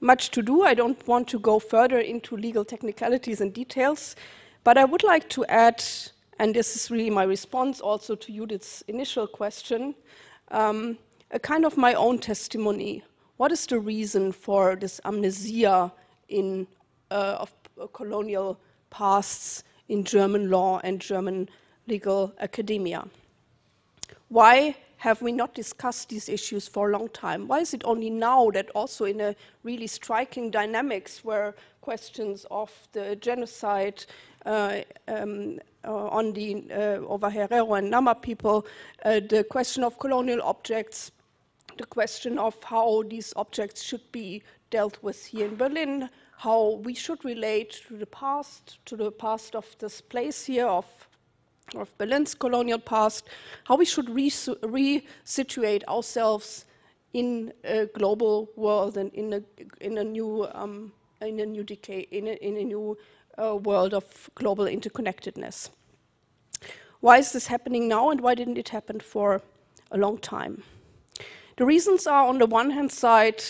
much to do. I don't want to go further into legal technicalities and details, but I would like to add, and this is really my response also to Judith's initial question, um, a kind of my own testimony. What is the reason for this amnesia in, uh, of colonial pasts in German law and German legal academia? Why have we not discussed these issues for a long time? Why is it only now that also in a really striking dynamics where questions of the genocide uh, um, uh, on the uh, Herero and Nama people, uh, the question of colonial objects, the question of how these objects should be dealt with here in Berlin, how we should relate to the past, to the past of this place here, of, of Berlin's colonial past, how we should resituate ourselves in a global world and in a, in a new, um, in a new decay, in a, in a new uh, world of global interconnectedness. Why is this happening now and why didn't it happen for a long time? The reasons are, on the one hand side,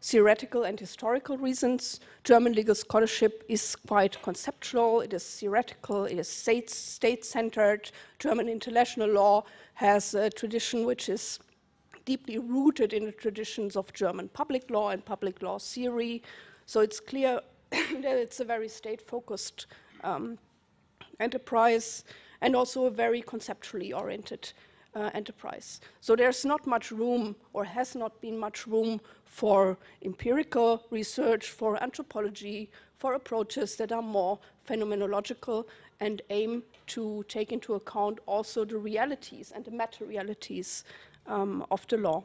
theoretical and historical reasons. German legal scholarship is quite conceptual, it is theoretical, it is state-centered. German international law has a tradition which is deeply rooted in the traditions of German public law and public law theory. So it's clear [coughs] that it's a very state-focused um, enterprise and also a very conceptually oriented uh, enterprise. So there's not much room or has not been much room for empirical research, for anthropology, for approaches that are more phenomenological and aim to take into account also the realities and the materialities um, of the law.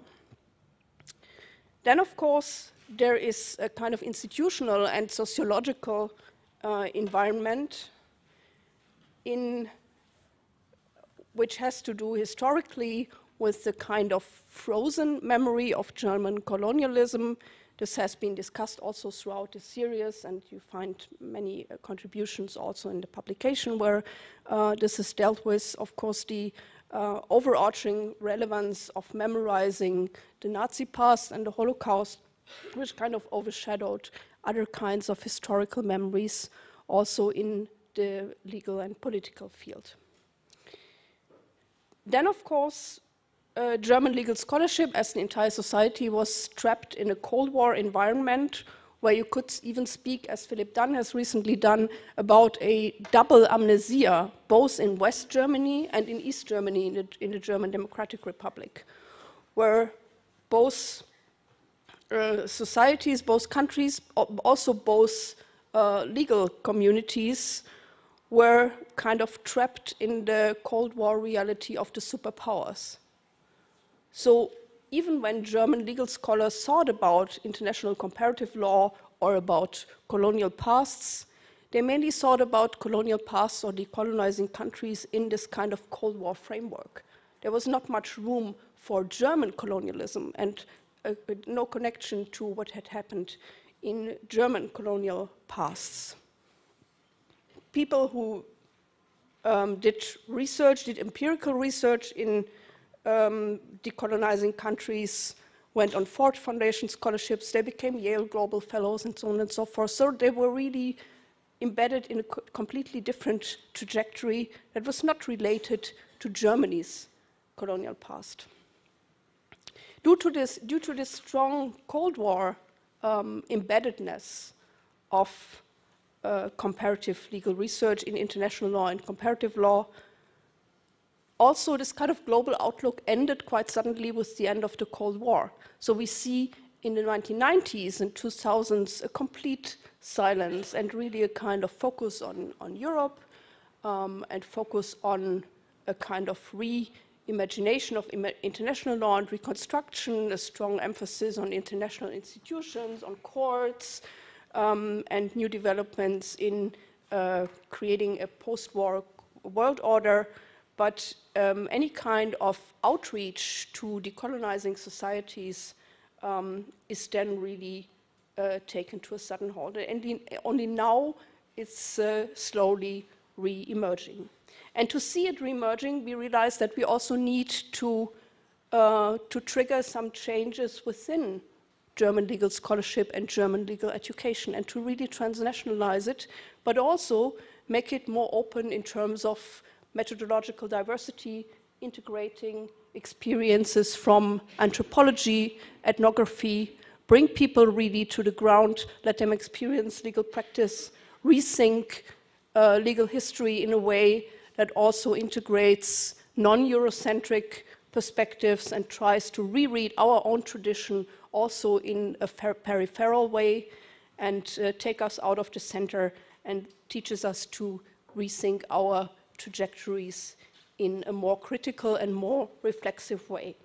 Then, of course, there is a kind of institutional and sociological uh, environment in which has to do historically with the kind of frozen memory of German colonialism. This has been discussed also throughout the series, and you find many uh, contributions also in the publication where uh, this is dealt with. Of course, the uh, overarching relevance of memorizing the Nazi past and the Holocaust, which kind of overshadowed other kinds of historical memories also in the legal and political field. Then, of course, uh, German legal scholarship, as an entire society was trapped in a Cold War environment where you could even speak, as Philipp Dann has recently done, about a double amnesia, both in West Germany and in East Germany, in the, in the German Democratic Republic, where both uh, societies, both countries, also both uh, legal communities were kind of trapped in the Cold War reality of the superpowers. So even when German legal scholars thought about international comparative law or about colonial pasts, they mainly thought about colonial pasts or decolonizing countries in this kind of Cold War framework. There was not much room for German colonialism and uh, no connection to what had happened in German colonial pasts. People who um, did research, did empirical research in um, decolonizing countries, went on Ford Foundation scholarships, they became Yale Global Fellows and so on and so forth. So they were really embedded in a completely different trajectory that was not related to Germany's colonial past. Due to this, due to this strong Cold War um, embeddedness of uh, comparative legal research in international law and comparative law, also this kind of global outlook ended quite suddenly with the end of the Cold War. So we see in the 1990s and 2000s a complete silence and really a kind of focus on, on Europe um, and focus on a kind of re-imagination of international law and reconstruction, a strong emphasis on international institutions, on courts, um, and new developments in uh, creating a post-war world order but um, any kind of outreach to decolonizing societies um, is then really uh, taken to a sudden halt. And only now it's uh, slowly re-emerging. And to see it re-emerging, we realize that we also need to, uh, to trigger some changes within German legal scholarship and German legal education and to really transnationalize it, but also make it more open in terms of methodological diversity, integrating experiences from anthropology, ethnography, bring people really to the ground, let them experience legal practice, rethink uh, legal history in a way that also integrates non-Eurocentric perspectives and tries to reread our own tradition also in a peripheral way and uh, take us out of the center and teaches us to rethink our trajectories in a more critical and more reflexive way.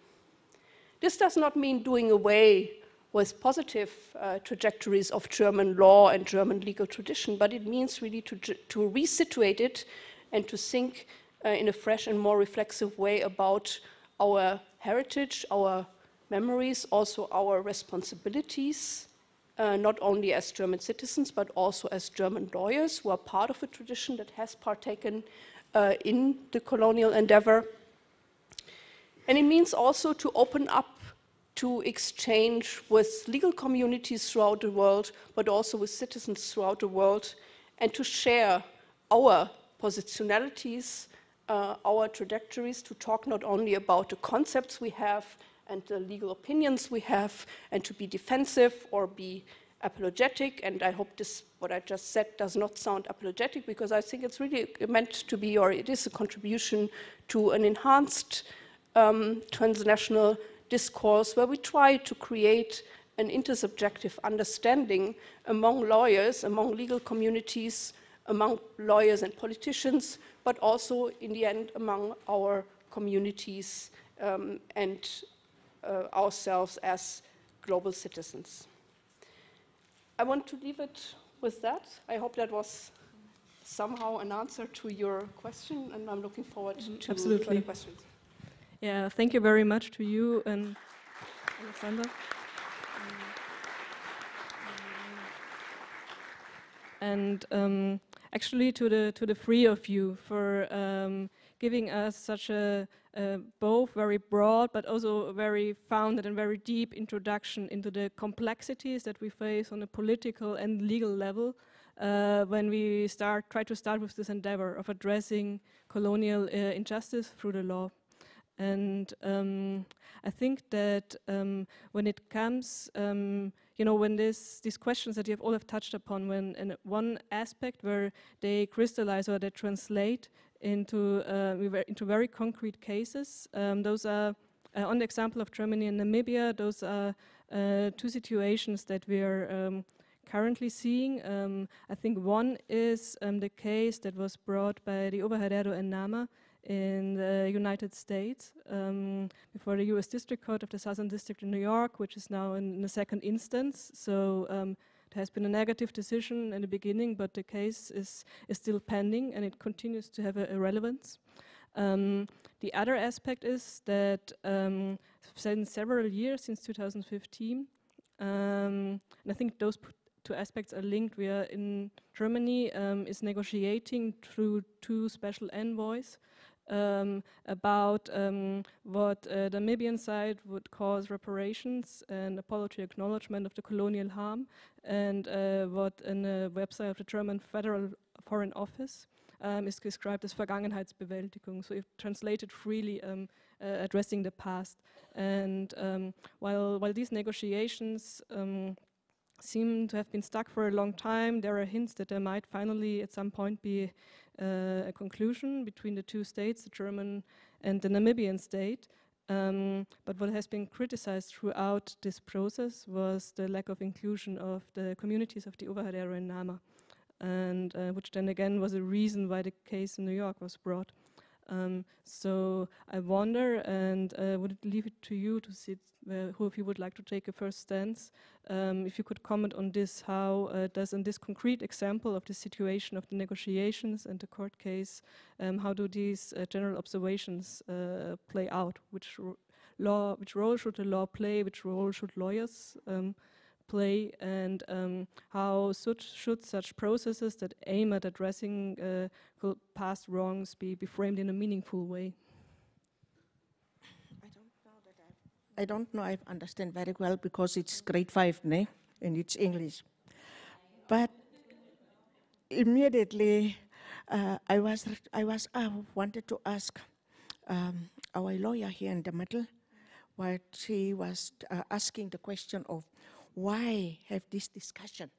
This does not mean doing away with positive uh, trajectories of German law and German legal tradition, but it means really to, to resituate it and to think uh, in a fresh and more reflexive way about our heritage, our memories, also our responsibilities, uh, not only as German citizens, but also as German lawyers who are part of a tradition that has partaken uh, in the colonial endeavor. And it means also to open up to exchange with legal communities throughout the world, but also with citizens throughout the world, and to share our positionalities, uh, our trajectories, to talk not only about the concepts we have and the legal opinions we have, and to be defensive or be apologetic, and I hope this, what I just said, does not sound apologetic because I think it's really meant to be, or it is a contribution to an enhanced um, transnational discourse where we try to create an intersubjective understanding among lawyers, among legal communities, among lawyers and politicians, but also in the end among our communities um, and uh, ourselves as global citizens. I want to leave it with that. I hope that was somehow an answer to your question, and I'm looking forward mm, to Absolutely. further questions. Yeah, thank you very much to you and Alexander. And um, actually to the to the three of you for um, giving us such a both very broad but also very founded and very deep introduction into the complexities that we face on a political and legal level uh, when we start try to start with this endeavor of addressing colonial uh, injustice through the law. And um, I think that um, when it comes, um, you know, when this, these questions that you have all have touched upon, when in one aspect where they crystallize or they translate into, uh, into very concrete cases, um, those are, uh, on the example of Germany and Namibia, those are uh, two situations that we are um, currently seeing. Um, I think one is the case that was brought by the Ovaherero and Nama in the United States um, before the U.S. District Court of the Southern District in New York, which is now in the second instance. So um, there has been a negative decision in the beginning, but the case is, is still pending and it continues to have a, a relevance. Um, the other aspect is that um, since several years, since 2015, um, and I think those two aspects are linked. We are in Germany um, is negotiating through two special envoys um, about um, what uh, the Namibian side would cause reparations and apology acknowledgement of the colonial harm, and uh, what in the website of the German Federal Foreign Office um, is described as Vergangenheitsbewältigung. So translated freely, um, uh, addressing the past. And um, while while these negotiations um, seem to have been stuck for a long time. There are hints that there might finally at some point be a conclusion between the two states, the German and the Namibian state. Um, but what has been criticized throughout this process was the lack of inclusion of the communities of the Ovaherero and Nama, and uh, which then again was a reason why the case in New York was brought. Um, so I wonder, and uh, would leave it to you to see uh, who of you would like to take a first stance. Um, if you could comment on this, how uh, does in this concrete example of the situation of the negotiations and the court case, um, how do these uh, general observations uh, play out? Which law, which role should the law play? Which role should lawyers um, play and um, how should, should such processes that aim at addressing uh, past wrongs be, be framed in a meaningful way? I don't know that I, I don't know I understand very well because it's grade five, ne? and it's English. But immediately uh, I was, I was, I wanted to ask um, our lawyer here in the middle what she was uh, asking the question of why have this discussion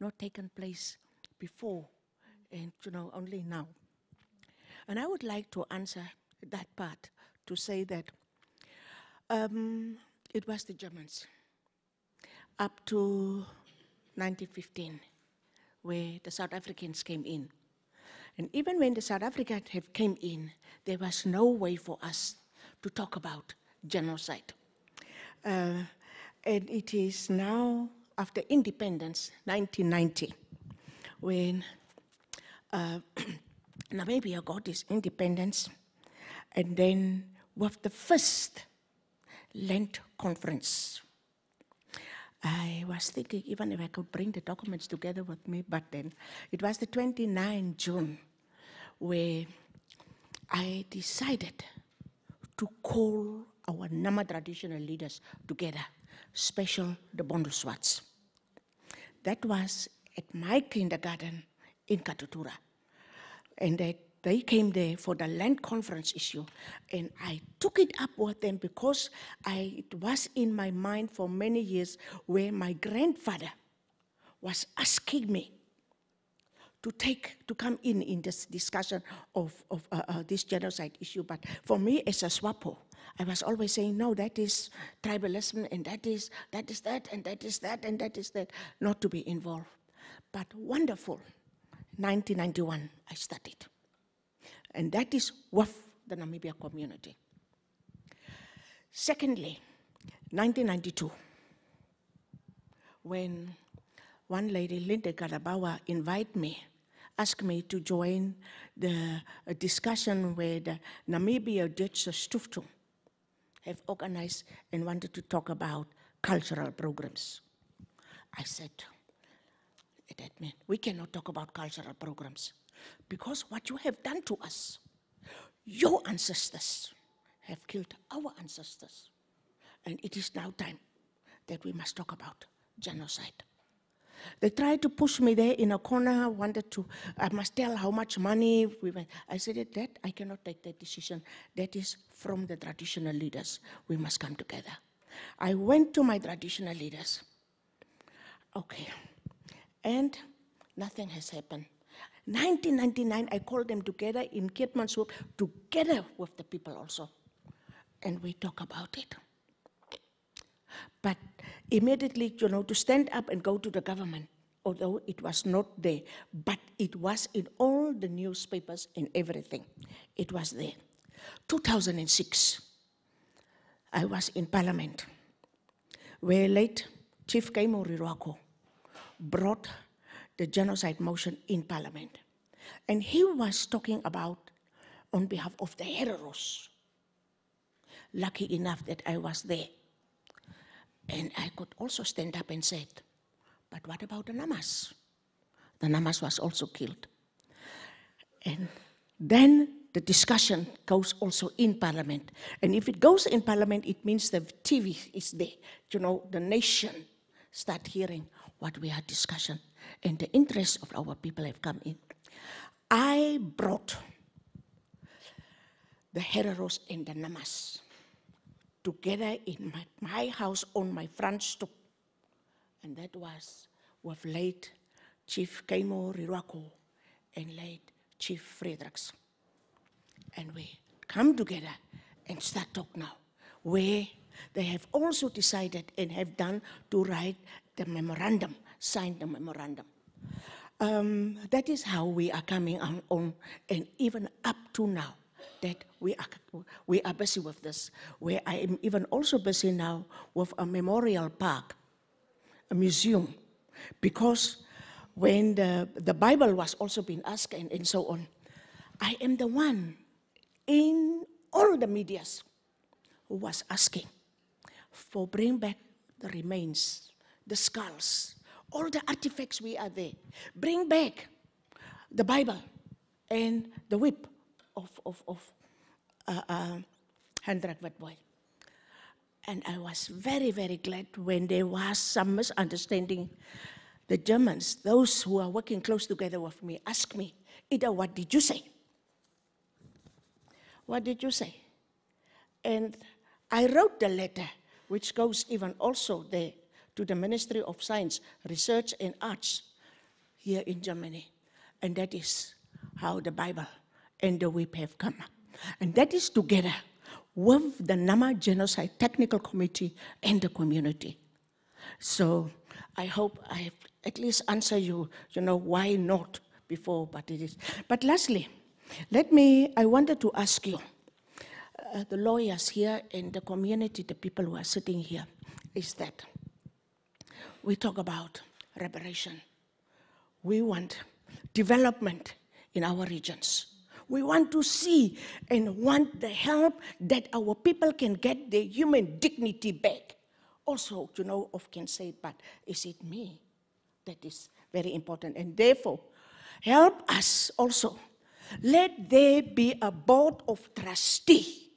not taken place before and you know only now? And I would like to answer that part to say that um, it was the Germans up to 1915 where the South Africans came in. And even when the South Africans have came in, there was no way for us to talk about genocide. Uh, and it is now after independence, 1990, when uh, [clears throat] Namibia got its independence, and then with the first Land conference. I was thinking even if I could bring the documents together with me, but then it was the 29th June where I decided to call our Nama traditional leaders together special the Bondelswarts. That was at my kindergarten in Katutura. And they, they came there for the land conference issue. And I took it up with them because I, it was in my mind for many years where my grandfather was asking me to take to come in in this discussion of, of uh, uh, this genocide issue. But for me as a SWAPO, I was always saying, no, that is tribalism, and that is that is that, and that is that, and that is that, not to be involved. But wonderful, 1991, I studied. And that is with the Namibia community. Secondly, 1992, when one lady, Linda Garabawa, invited me asked me to join the discussion with the Namibia Dutch Stiftung have organized and wanted to talk about cultural programs. I said, that meant we cannot talk about cultural programs because what you have done to us, your ancestors have killed our ancestors. And it is now time that we must talk about genocide. They tried to push me there in a corner, wanted to, I must tell how much money we went. I said, that I cannot take that decision. That is from the traditional leaders. We must come together. I went to my traditional leaders. Okay. And nothing has happened. 1999, I called them together in Keetmanshoop, together with the people also. And we talk about it. But immediately, you know, to stand up and go to the government, although it was not there, but it was in all the newspapers and everything. It was there. 2006, I was in Parliament, where late Chief Kuaima Riruako brought the genocide motion in Parliament. And he was talking about on behalf of the Hereros. Lucky enough that I was there. And I could also stand up and said, but what about the Namas? The Namas was also killed. And then the discussion goes also in parliament. And if it goes in parliament, it means the TV is there. You know, the nation start hearing what we are discussing. And the interests of our people have come in. I brought the Hereros and the Namas together in my, my house on my front stoop. And that was with late Chief Kuaima Riruako and late Chief Fredericks. And we come together and start talk now, where they have also decided and have done to write the memorandum, sign the memorandum. Um, that is how we are coming on, on, and even up to now that we are, we are busy with this, where I am even also busy now with a memorial park, a museum, because when the, the Bible was also being asked and, and so on, I am the one in all the medias who was asking for bring back the remains, the skulls, all the artifacts we are there. Bring back the Bible and the whip of, of, of uh, uh, Hendrik Witbooi. And I was very, very glad when there was some misunderstanding. The Germans, those who are working close together with me, asked me, Ida, what did you say? What did you say? And I wrote the letter, which goes even also there to the Ministry of Science, Research and Arts here in Germany. And that is how the Bible and the whip have come. And that is together with the Nama Genocide Technical Committee and the community. So I hope I have at least answer you, you know, why not before, but it is. But lastly, let me, I wanted to ask you, uh, the lawyers here and the community, the people who are sitting here, is that we talk about reparation. We want development in our regions. We want to see and want the help that our people can get their human dignity back. Also, you know, of can say, but is it me? That is very important. And therefore, help us also. Let there be a board of trustee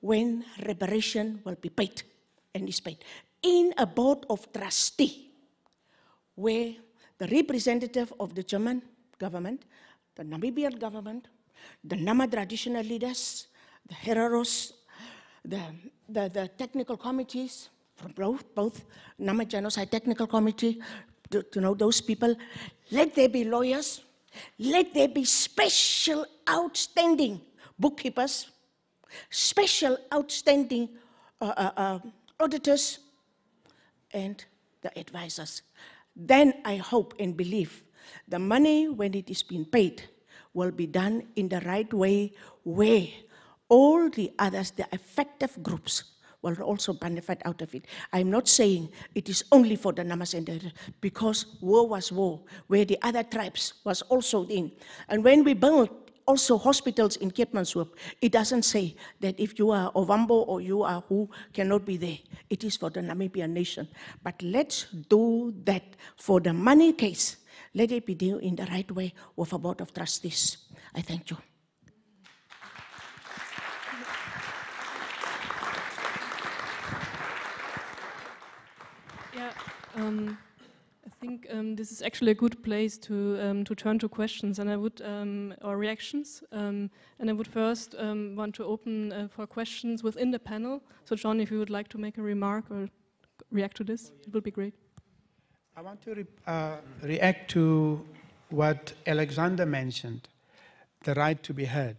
when reparation will be paid and is paid. In a board of trustee, where the representative of the German government the Namibian government, the Nama traditional leaders, the Hereros, the, the, the technical committees from both, both Nama Genocide Technical Committee, to, to know those people. Let there be lawyers. Let there be special outstanding bookkeepers, special outstanding uh, uh, uh, auditors, and the advisors. Then I hope and believe the money, when it is being paid, will be done in the right way where all the others, the effective groups, will also benefit out of it. I'm not saying it is only for the Namas and because war was war, where the other tribes was also in. And when we built also hospitals in Keetmanshoop, it doesn't say that if you are Ovambo or you are who cannot be there. It is for the Namibian nation. But let's do that for the money case let it be done in the right way with a board of trustees. I thank you. Yeah, um, think um, this is actually a good place to um, to turn to questions, and I would um, or reactions. Um, and I would first um, want to open uh, for questions within the panel. So, John, if you would like to make a remark or react to this, it would be great. I want to re uh, react to what Alexandra mentioned, the right to be heard,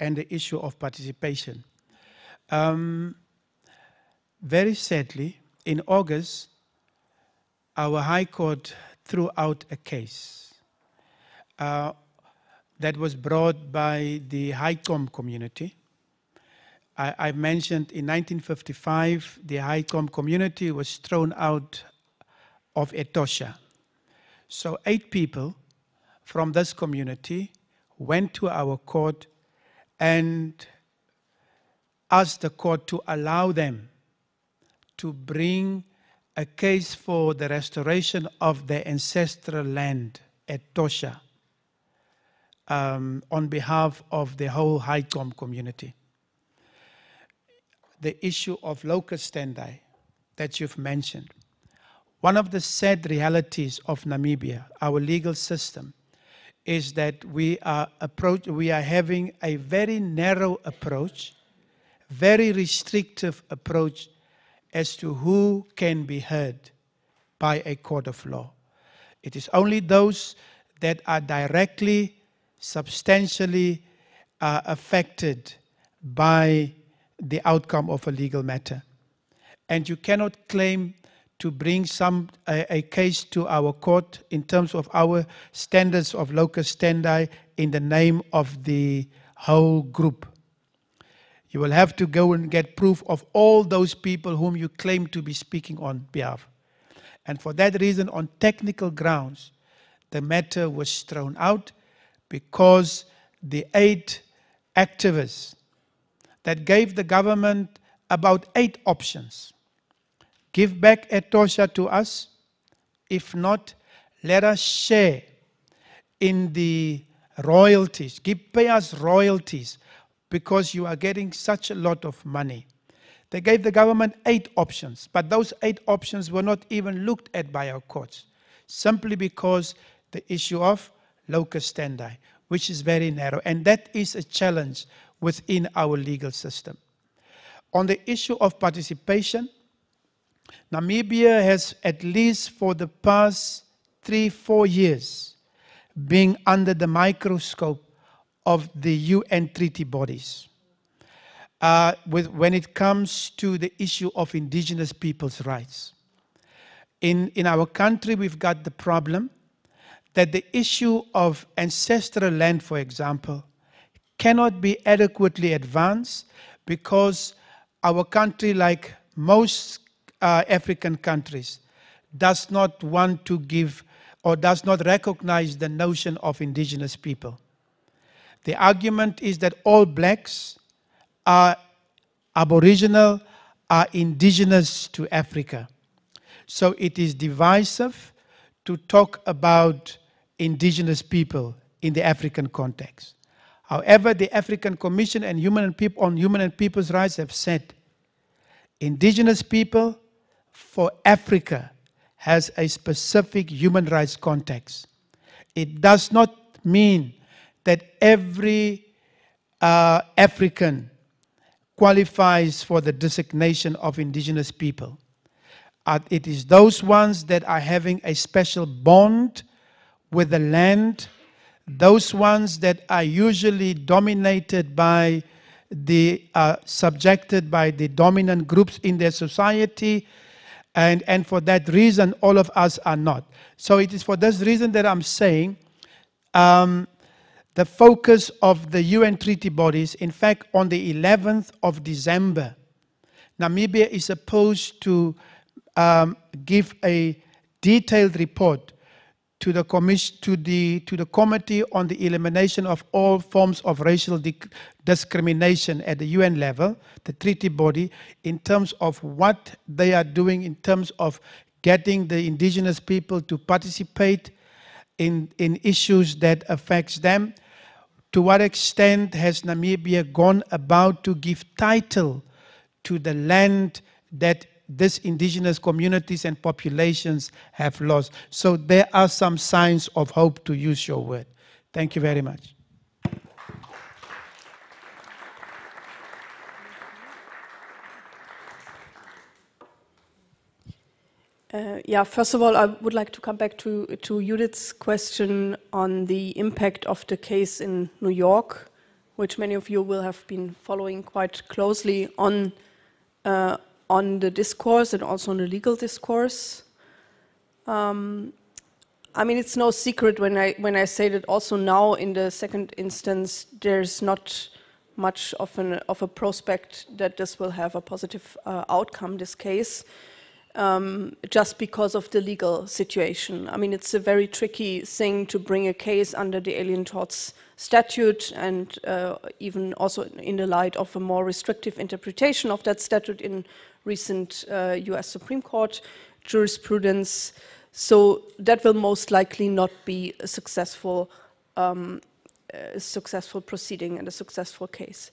and the issue of participation. Um, very sadly, in August, our High Court threw out a case uh, that was brought by the Hai||om community. I, I, mentioned in 1955, the Hai||om community was thrown out of Etosha. So eight people from this community went to our court and asked the court to allow them to bring a case for the restoration of their ancestral land at um, on behalf of the whole Hai||om community. The issue of locus standi that you've mentioned. One of the sad realities of Namibia, our legal system, is that we are, approach, we are having a very narrow approach, very restrictive approach as to who can be heard by a court of law. It is only those that are directly, substantially uh, affected by the outcome of a legal matter. And you cannot claim to bring some a, a, case to our court in terms of our standards of locus standi in the name of the whole group. You will have to go and get proof of all those people whom you claim to be speaking on behalf. And for that reason, on technical grounds, the matter was thrown out because the eight activists that gave the government about eight options. Give back Etosha to us. If not, let us share in the royalties. Give, pay us royalties because you are getting such a lot of money. They gave the government eight options, but those eight options were not even looked at by our courts, simply because the issue of locus standi, which is very narrow, and that is a challenge within our legal system. On the issue of participation, Namibia has, at least for the past three, four years, been under the microscope of the UN treaty bodies. Uh, with, when it comes to the issue of indigenous people's rights. In, in our country, we've got the problem that the issue of ancestral land, for example, cannot be adequately advanced because our country, like most uh, African countries, does not want to give or does not recognize the notion of indigenous people. The argument is that all blacks are aboriginal, are indigenous to Africa. So it is divisive to talk about indigenous people in the African context. However, the African Commission and Human and People, on Human and People's Rights have said indigenous people for Africa has a specific human rights context. It does not mean that every uh, African qualifies for the designation of indigenous people. Uh, it is those ones that are having a special bond with the land, those ones that are usually dominated by the, uh, subjected by the dominant groups in their society, and, and for that reason, all of us are not. So it is for this reason that I'm saying um, the focus of the UN treaty bodies. In fact, on the 11th of December, Namibia is supposed to um, give a detailed report to the, commission, to, the, to the Committee on the Elimination of All Forms of Racial Discrimination at the UN level, the treaty body, in terms of what they are doing in terms of getting the indigenous people to participate in, in issues that affects them. To what extent has Namibia gone about to give title to the land that these indigenous communities and populations have lost. So there are some signs of hope, to use your word. Thank you very much. Uh, yeah, first of all, I would like to come back to, to Judith's question on the impact of the case in New York, which many of you will have been following quite closely on, uh, on the discourse and also on the legal discourse. Um, I mean, it's no secret when I, when I say that also now in the second instance, there's not much of, an, of a prospect that this will have a positive uh, outcome, this case um, just because of the legal situation. I mean, it's a very tricky thing to bring a case under the Alien Torts statute and uh, even also in the light of a more restrictive interpretation of that statute in recent uh, US Supreme Court jurisprudence. So that will most likely not be a successful, um, a successful proceeding and a successful case.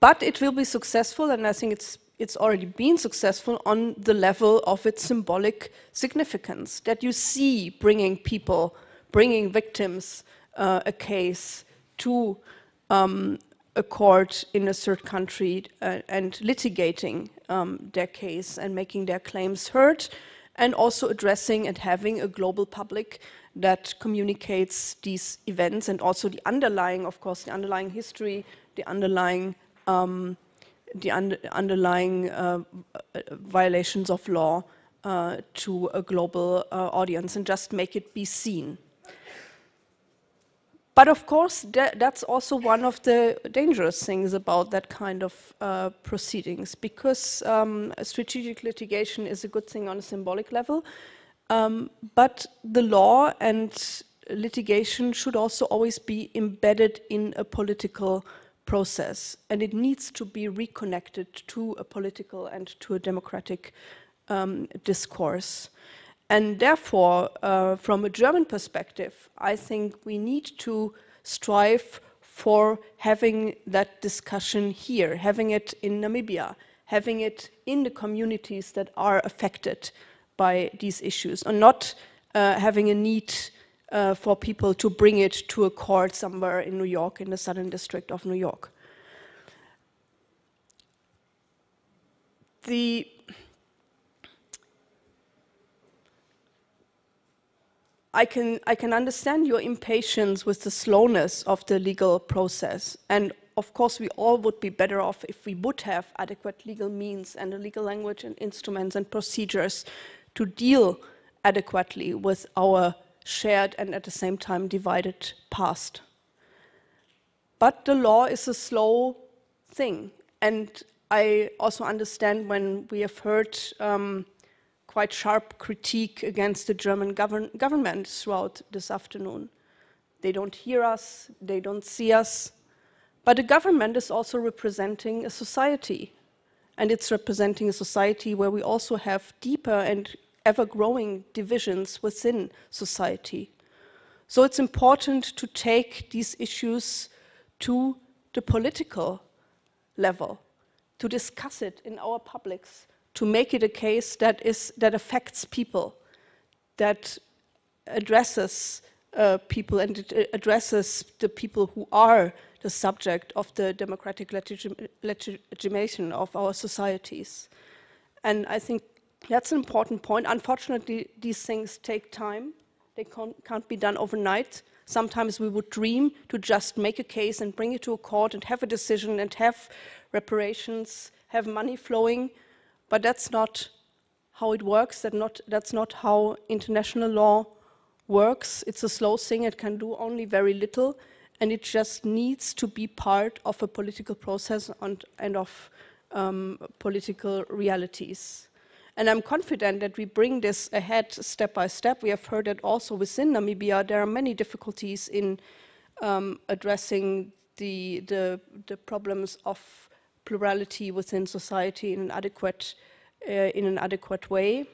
But it will be successful, and I think it's it's already been successful on the level of its symbolic significance, that you see bringing people, bringing victims uh, a case to um, a court in a third country uh, and litigating um, their case and making their claims heard, and also addressing and having a global public that communicates these events and also the underlying, of course, the underlying history, the underlying um, the un underlying uh, violations of law uh, to a global uh, audience and just make it be seen. But of course, that's also one of the dangerous things about that kind of uh, proceedings, because um, strategic litigation is a good thing on a symbolic level, um, but the law and litigation should also always be embedded in a political process and it needs to be reconnected to a political and to a democratic um, discourse. And therefore, uh, from a German perspective, I think we need to strive for having that discussion here, having it in Namibia, having it in the communities that are affected by these issues, and not uh, having a need uh, for people to bring it to a court somewhere in New York, in the Southern District of New York. The I can, I can understand your impatience with the slowness of the legal process. And of course, we all would be better off if we would have adequate legal means and a legal language and instruments and procedures to deal adequately with our shared and at the same time divided past. But the law is a slow thing. And I also understand when we have heard um, quite sharp critique against the German govern government throughout this afternoon. They don't hear us, they don't see us, but the government is also representing a society. And it's representing a society where we also have deeper and ever-growing divisions within society. So it's important to take these issues to the political level, to discuss it in our publics, to make it a case that, is, that affects people, that addresses uh, people and it addresses the people who are the subject of the democratic legitimation of our societies. And I think that's an important point. Unfortunately, these things take time. They can't, be done overnight. Sometimes we would dream to just make a case and bring it to a court and have a decision and have reparations, have money flowing, but that's not how it works. That not, that's not how international law works. It's a slow thing. It can do only very little, and it just needs to be part of a political process and, and of um, political realities. And I'm confident that we bring this ahead step by step. We have heard that also within Namibia, there are many difficulties in um, addressing the, the, the, problems of plurality within society in an adequate, uh, in an adequate way.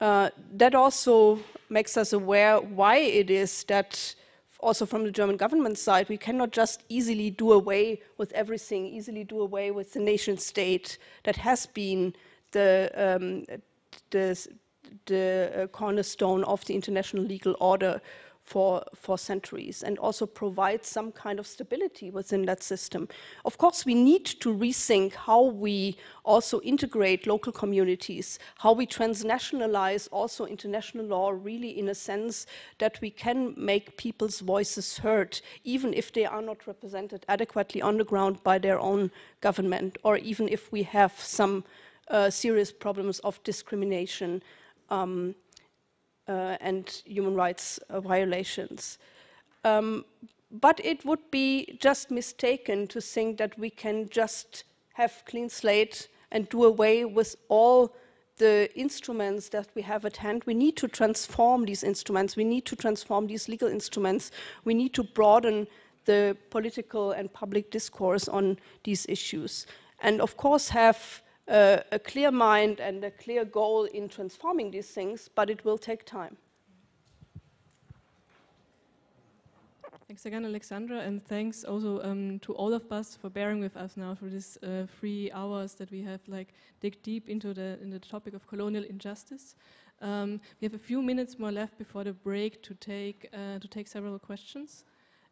Uh, that also makes us aware why it is that also from the German government side, we cannot just easily do away with everything, easily do away with the nation state that has been the, um, the, the uh, cornerstone of the international legal order for, for centuries and also provide some kind of stability within that system. Of course, we need to rethink how we also integrate local communities, how we transnationalize also international law really in a sense that we can make people's voices heard, even if they are not represented adequately on the ground by their own government, or even if we have some uh, serious problems of discrimination um, uh, and human rights uh, violations. Um, but it would be just mistaken to think that we can just have clean slate and do away with all the instruments that we have at hand. We need to transform these instruments. We need to transform these legal instruments. We need to broaden the political and public discourse on these issues. And of course have uh, a clear mind and a clear goal in transforming these things, but it will take time. Thanks again, Alexandra, and thanks also um, to all of us for bearing with us now for these uh, three hours that we have like dig deep into the in the topic of colonial injustice. Um, we have a few minutes more left before the break to take uh, to take several questions,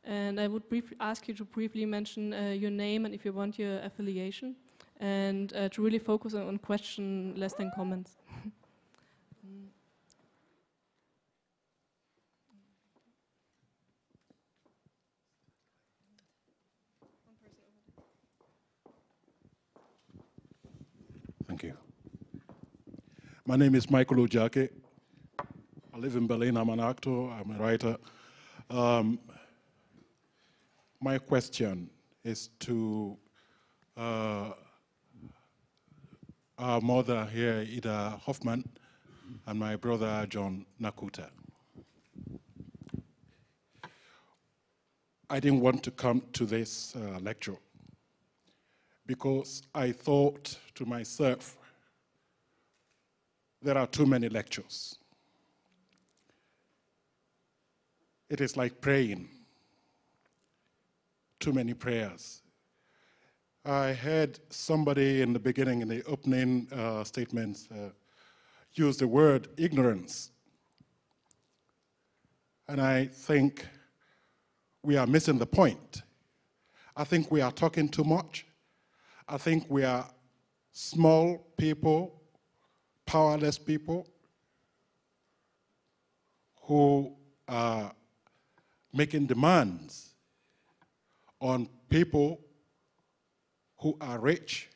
and I would ask you to briefly mention uh, your name and if you want your affiliation and uh, to really focus on, question less than comments. [laughs] Thank you. My name is Michael Ojake. I live in Berlin. I'm an actor. I'm a writer. Um, my question is to uh, our mother here, Ida Hoffmann, and my brother, John Nakuta. I didn't want to come to this uh, lecture because I thought to myself, there are too many lectures. It is like praying, too many prayers. I heard somebody in the beginning, in the opening uh, statements, uh, use the word ignorance. And I think we are missing the point. I think we are talking too much. I think we are small people, powerless people, who are making demands on people who are rich,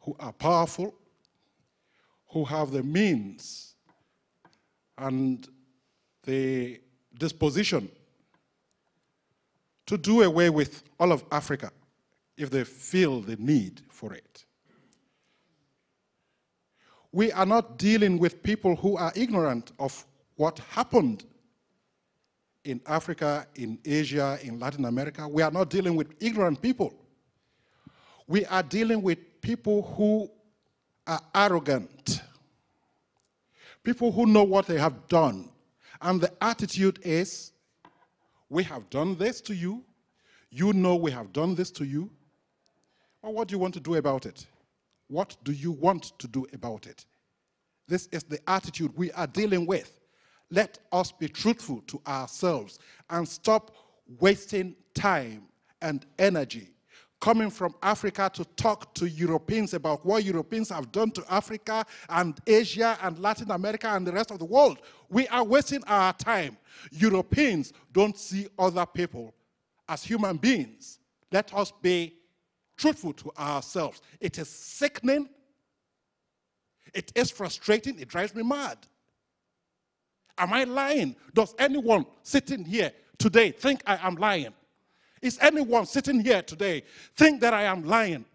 who are powerful, who have the means and the disposition to do away with all of Africa if they feel the need for it. We are not dealing with people who are ignorant of what happened in Africa, in Asia, in Latin America. We are not dealing with ignorant people. We are dealing with people who are arrogant, people who know what they have done. And the attitude is, we have done this to you, you know we have done this to you, well, what do you want to do about it? What do you want to do about it? This is the attitude we are dealing with. Let us be truthful to ourselves and stop wasting time and energy coming from Africa to talk to Europeans about what Europeans have done to Africa and Asia and Latin America and the rest of the world. We are wasting our time. Europeans don't see other people as human beings. Let us be truthful to ourselves. It is sickening. It is frustrating. It drives me mad. Am I lying? Does anyone sitting here today think I am lying? Is anyone sitting here today think that I am lying?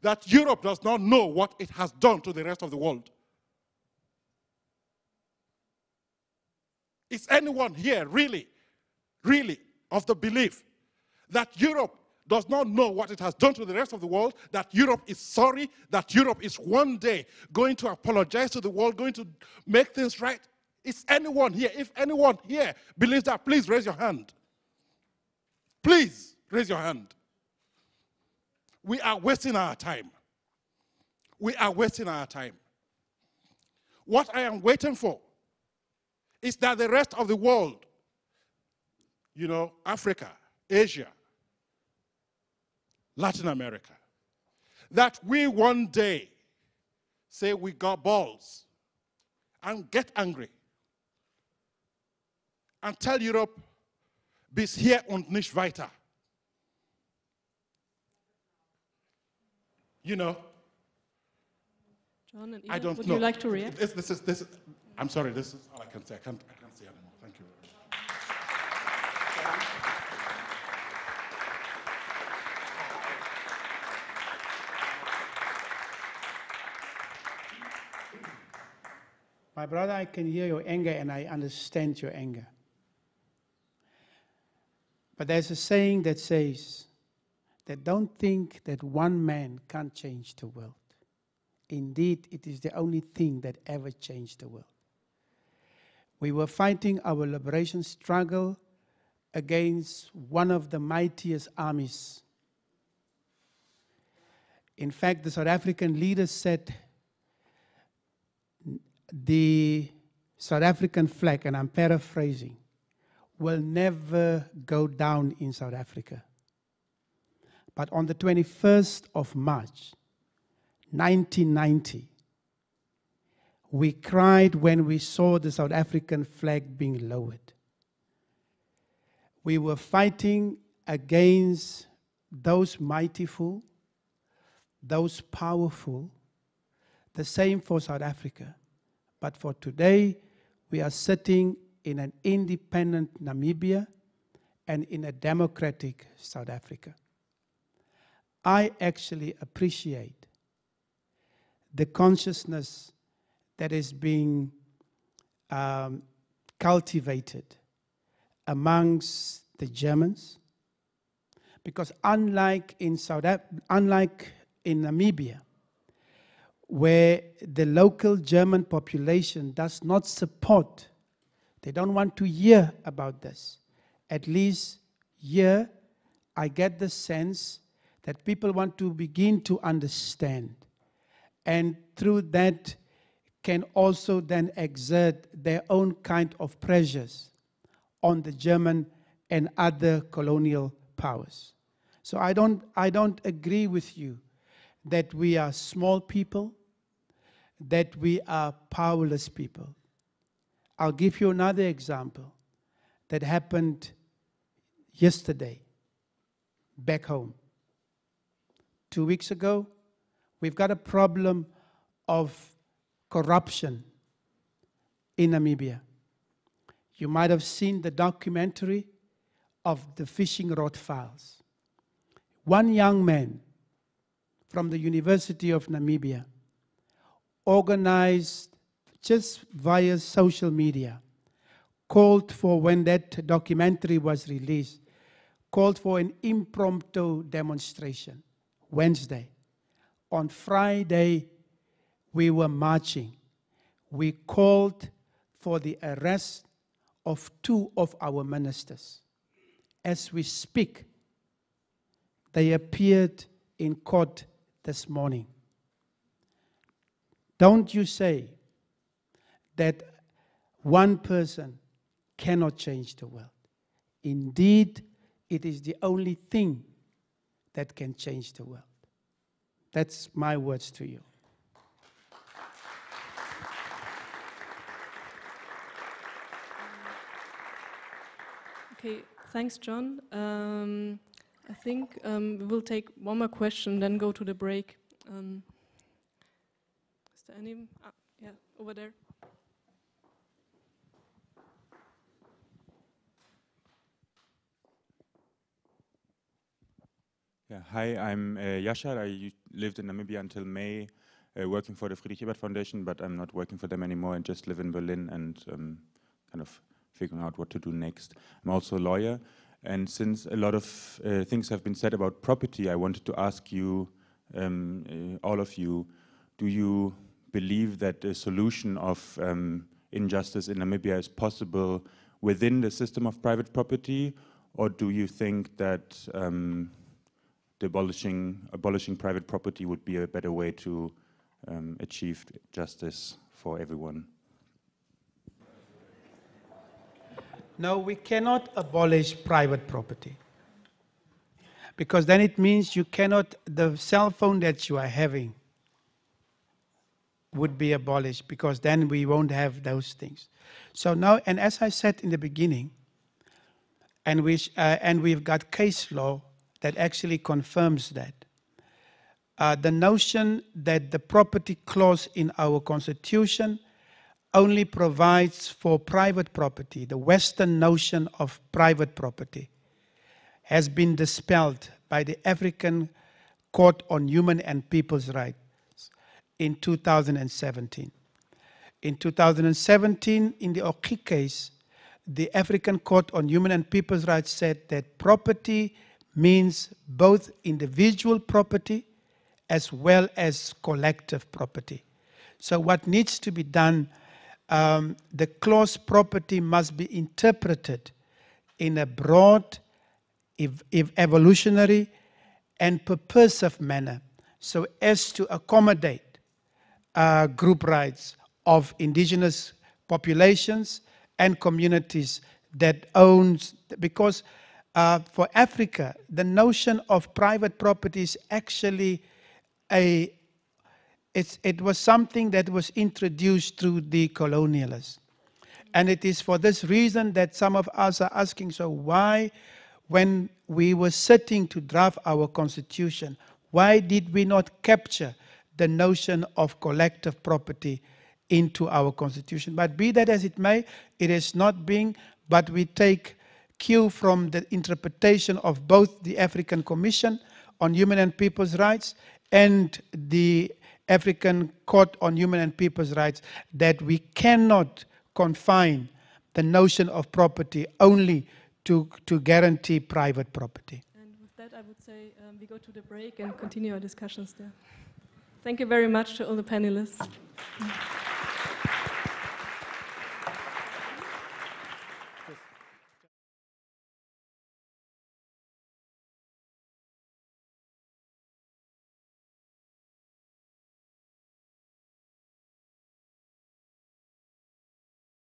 That Europe does not know what it has done to the rest of the world? Is anyone here really, really of the belief that Europe does not know what it has done to the rest of the world, that Europe is sorry, that Europe is one day going to apologize to the world, going to make things right? Is anyone here, if anyone here believes that, please raise your hand. Please raise your hand. We are wasting our time. We are wasting our time. What I am waiting for is that the rest of the world, you know, Africa, Asia, Latin America, that we one day say we got balls and get angry and tell Europe, bis hier und nicht weiter. You know, John and I don't would know. you like to react? This, this is this. I'm sorry. This is all I can say. I can't. I can't say anymore. Thank you. My brother, I can hear your anger and I understand your anger. But there's a saying that says that don't think that one man can't change the world. Indeed, it is the only thing that ever changed the world. We were fighting our liberation struggle against one of the mightiest armies. In fact, the South African leaders said the South African flag, and I'm paraphrasing, will never go down in South Africa. But on the 21st of March, 1990, we cried when we saw the South African flag being lowered. We were fighting against those mightyful, those powerful, the same for South Africa. But for today, we are sitting in an independent Namibia and in a democratic South Africa. I actually appreciate the consciousness that is being um, cultivated amongst the Germans, because unlike in South, unlike in Namibia, where the local German population does not support, they don't want to hear about this. At least here, I get the sense that people want to begin to understand. And through that, can also then exert their own kind of pressures on the German and other colonial powers. So I don't, I don't agree with you that we are small people, that we are powerless people. I'll give you another example that happened yesterday back home. Two weeks ago, we've got a problem of corruption in Namibia. You might have seen the documentary of the Fishrot files. One young man from the University of Namibia organized just via social media, called for when that documentary was released, called for an impromptu demonstration Wednesday. On Friday, we were marching. We called for the arrest of two of our ministers. As we speak, they appeared in court this morning. Don't you say that one person cannot change the world. Indeed, it is the only thing that can change the world. That's my words to you. Okay, thanks, John. Um, I think um, we will take one more question, then go to the break. Um, is there any? ah, yeah, over there. Yeah, hi, I'm uh, Yashar. I lived in Namibia until May, uh, working for the Friedrich Ebert Foundation, but I'm not working for them anymore and just live in Berlin and um, kind of figuring out what to do next. I'm also a lawyer, and since a lot of uh, things have been said about property, I wanted to ask you, um, uh, all of you, do you believe that the solution of um, injustice in Namibia is possible within the system of private property, or do you think that um, abolishing, abolishing private property would be a better way to um, achieve justice for everyone? No, we cannot abolish private property. Because then it means you cannot, the cell phone that you are having would be abolished because then we won't have those things. So now, and as I said in the beginning, and, we, uh, and we've got case law that actually confirms that. Uh, the notion that the property clause in our constitution only provides for private property, the Western notion of private property, has been dispelled by the African Court on Human and People's Rights in 2017. In 2017, in the Ogiek case, the African Court on Human and People's Rights said that property means both individual property as well as collective property. So, what needs to be done, um, the clause property must be interpreted in a broad, ev ev evolutionary, and purposive manner so as to accommodate uh, group rights of indigenous populations and communities that owns because uh, for Africa, the notion of private property is actually a it was something that was introduced through the colonialists. And it is for this reason that some of us are asking, so why, when we were sitting to draft our constitution, why did we not capture the notion of collective property into our constitution. But be that as it may, it is not being, but we take cue from the interpretation of both the African Commission on Human and People's Rights and the African Court on Human and People's Rights that we cannot confine the notion of property only to, to guarantee private property. And with that, I would say um, we go to the break and continue our discussions there. Thank you very much to all the panelists.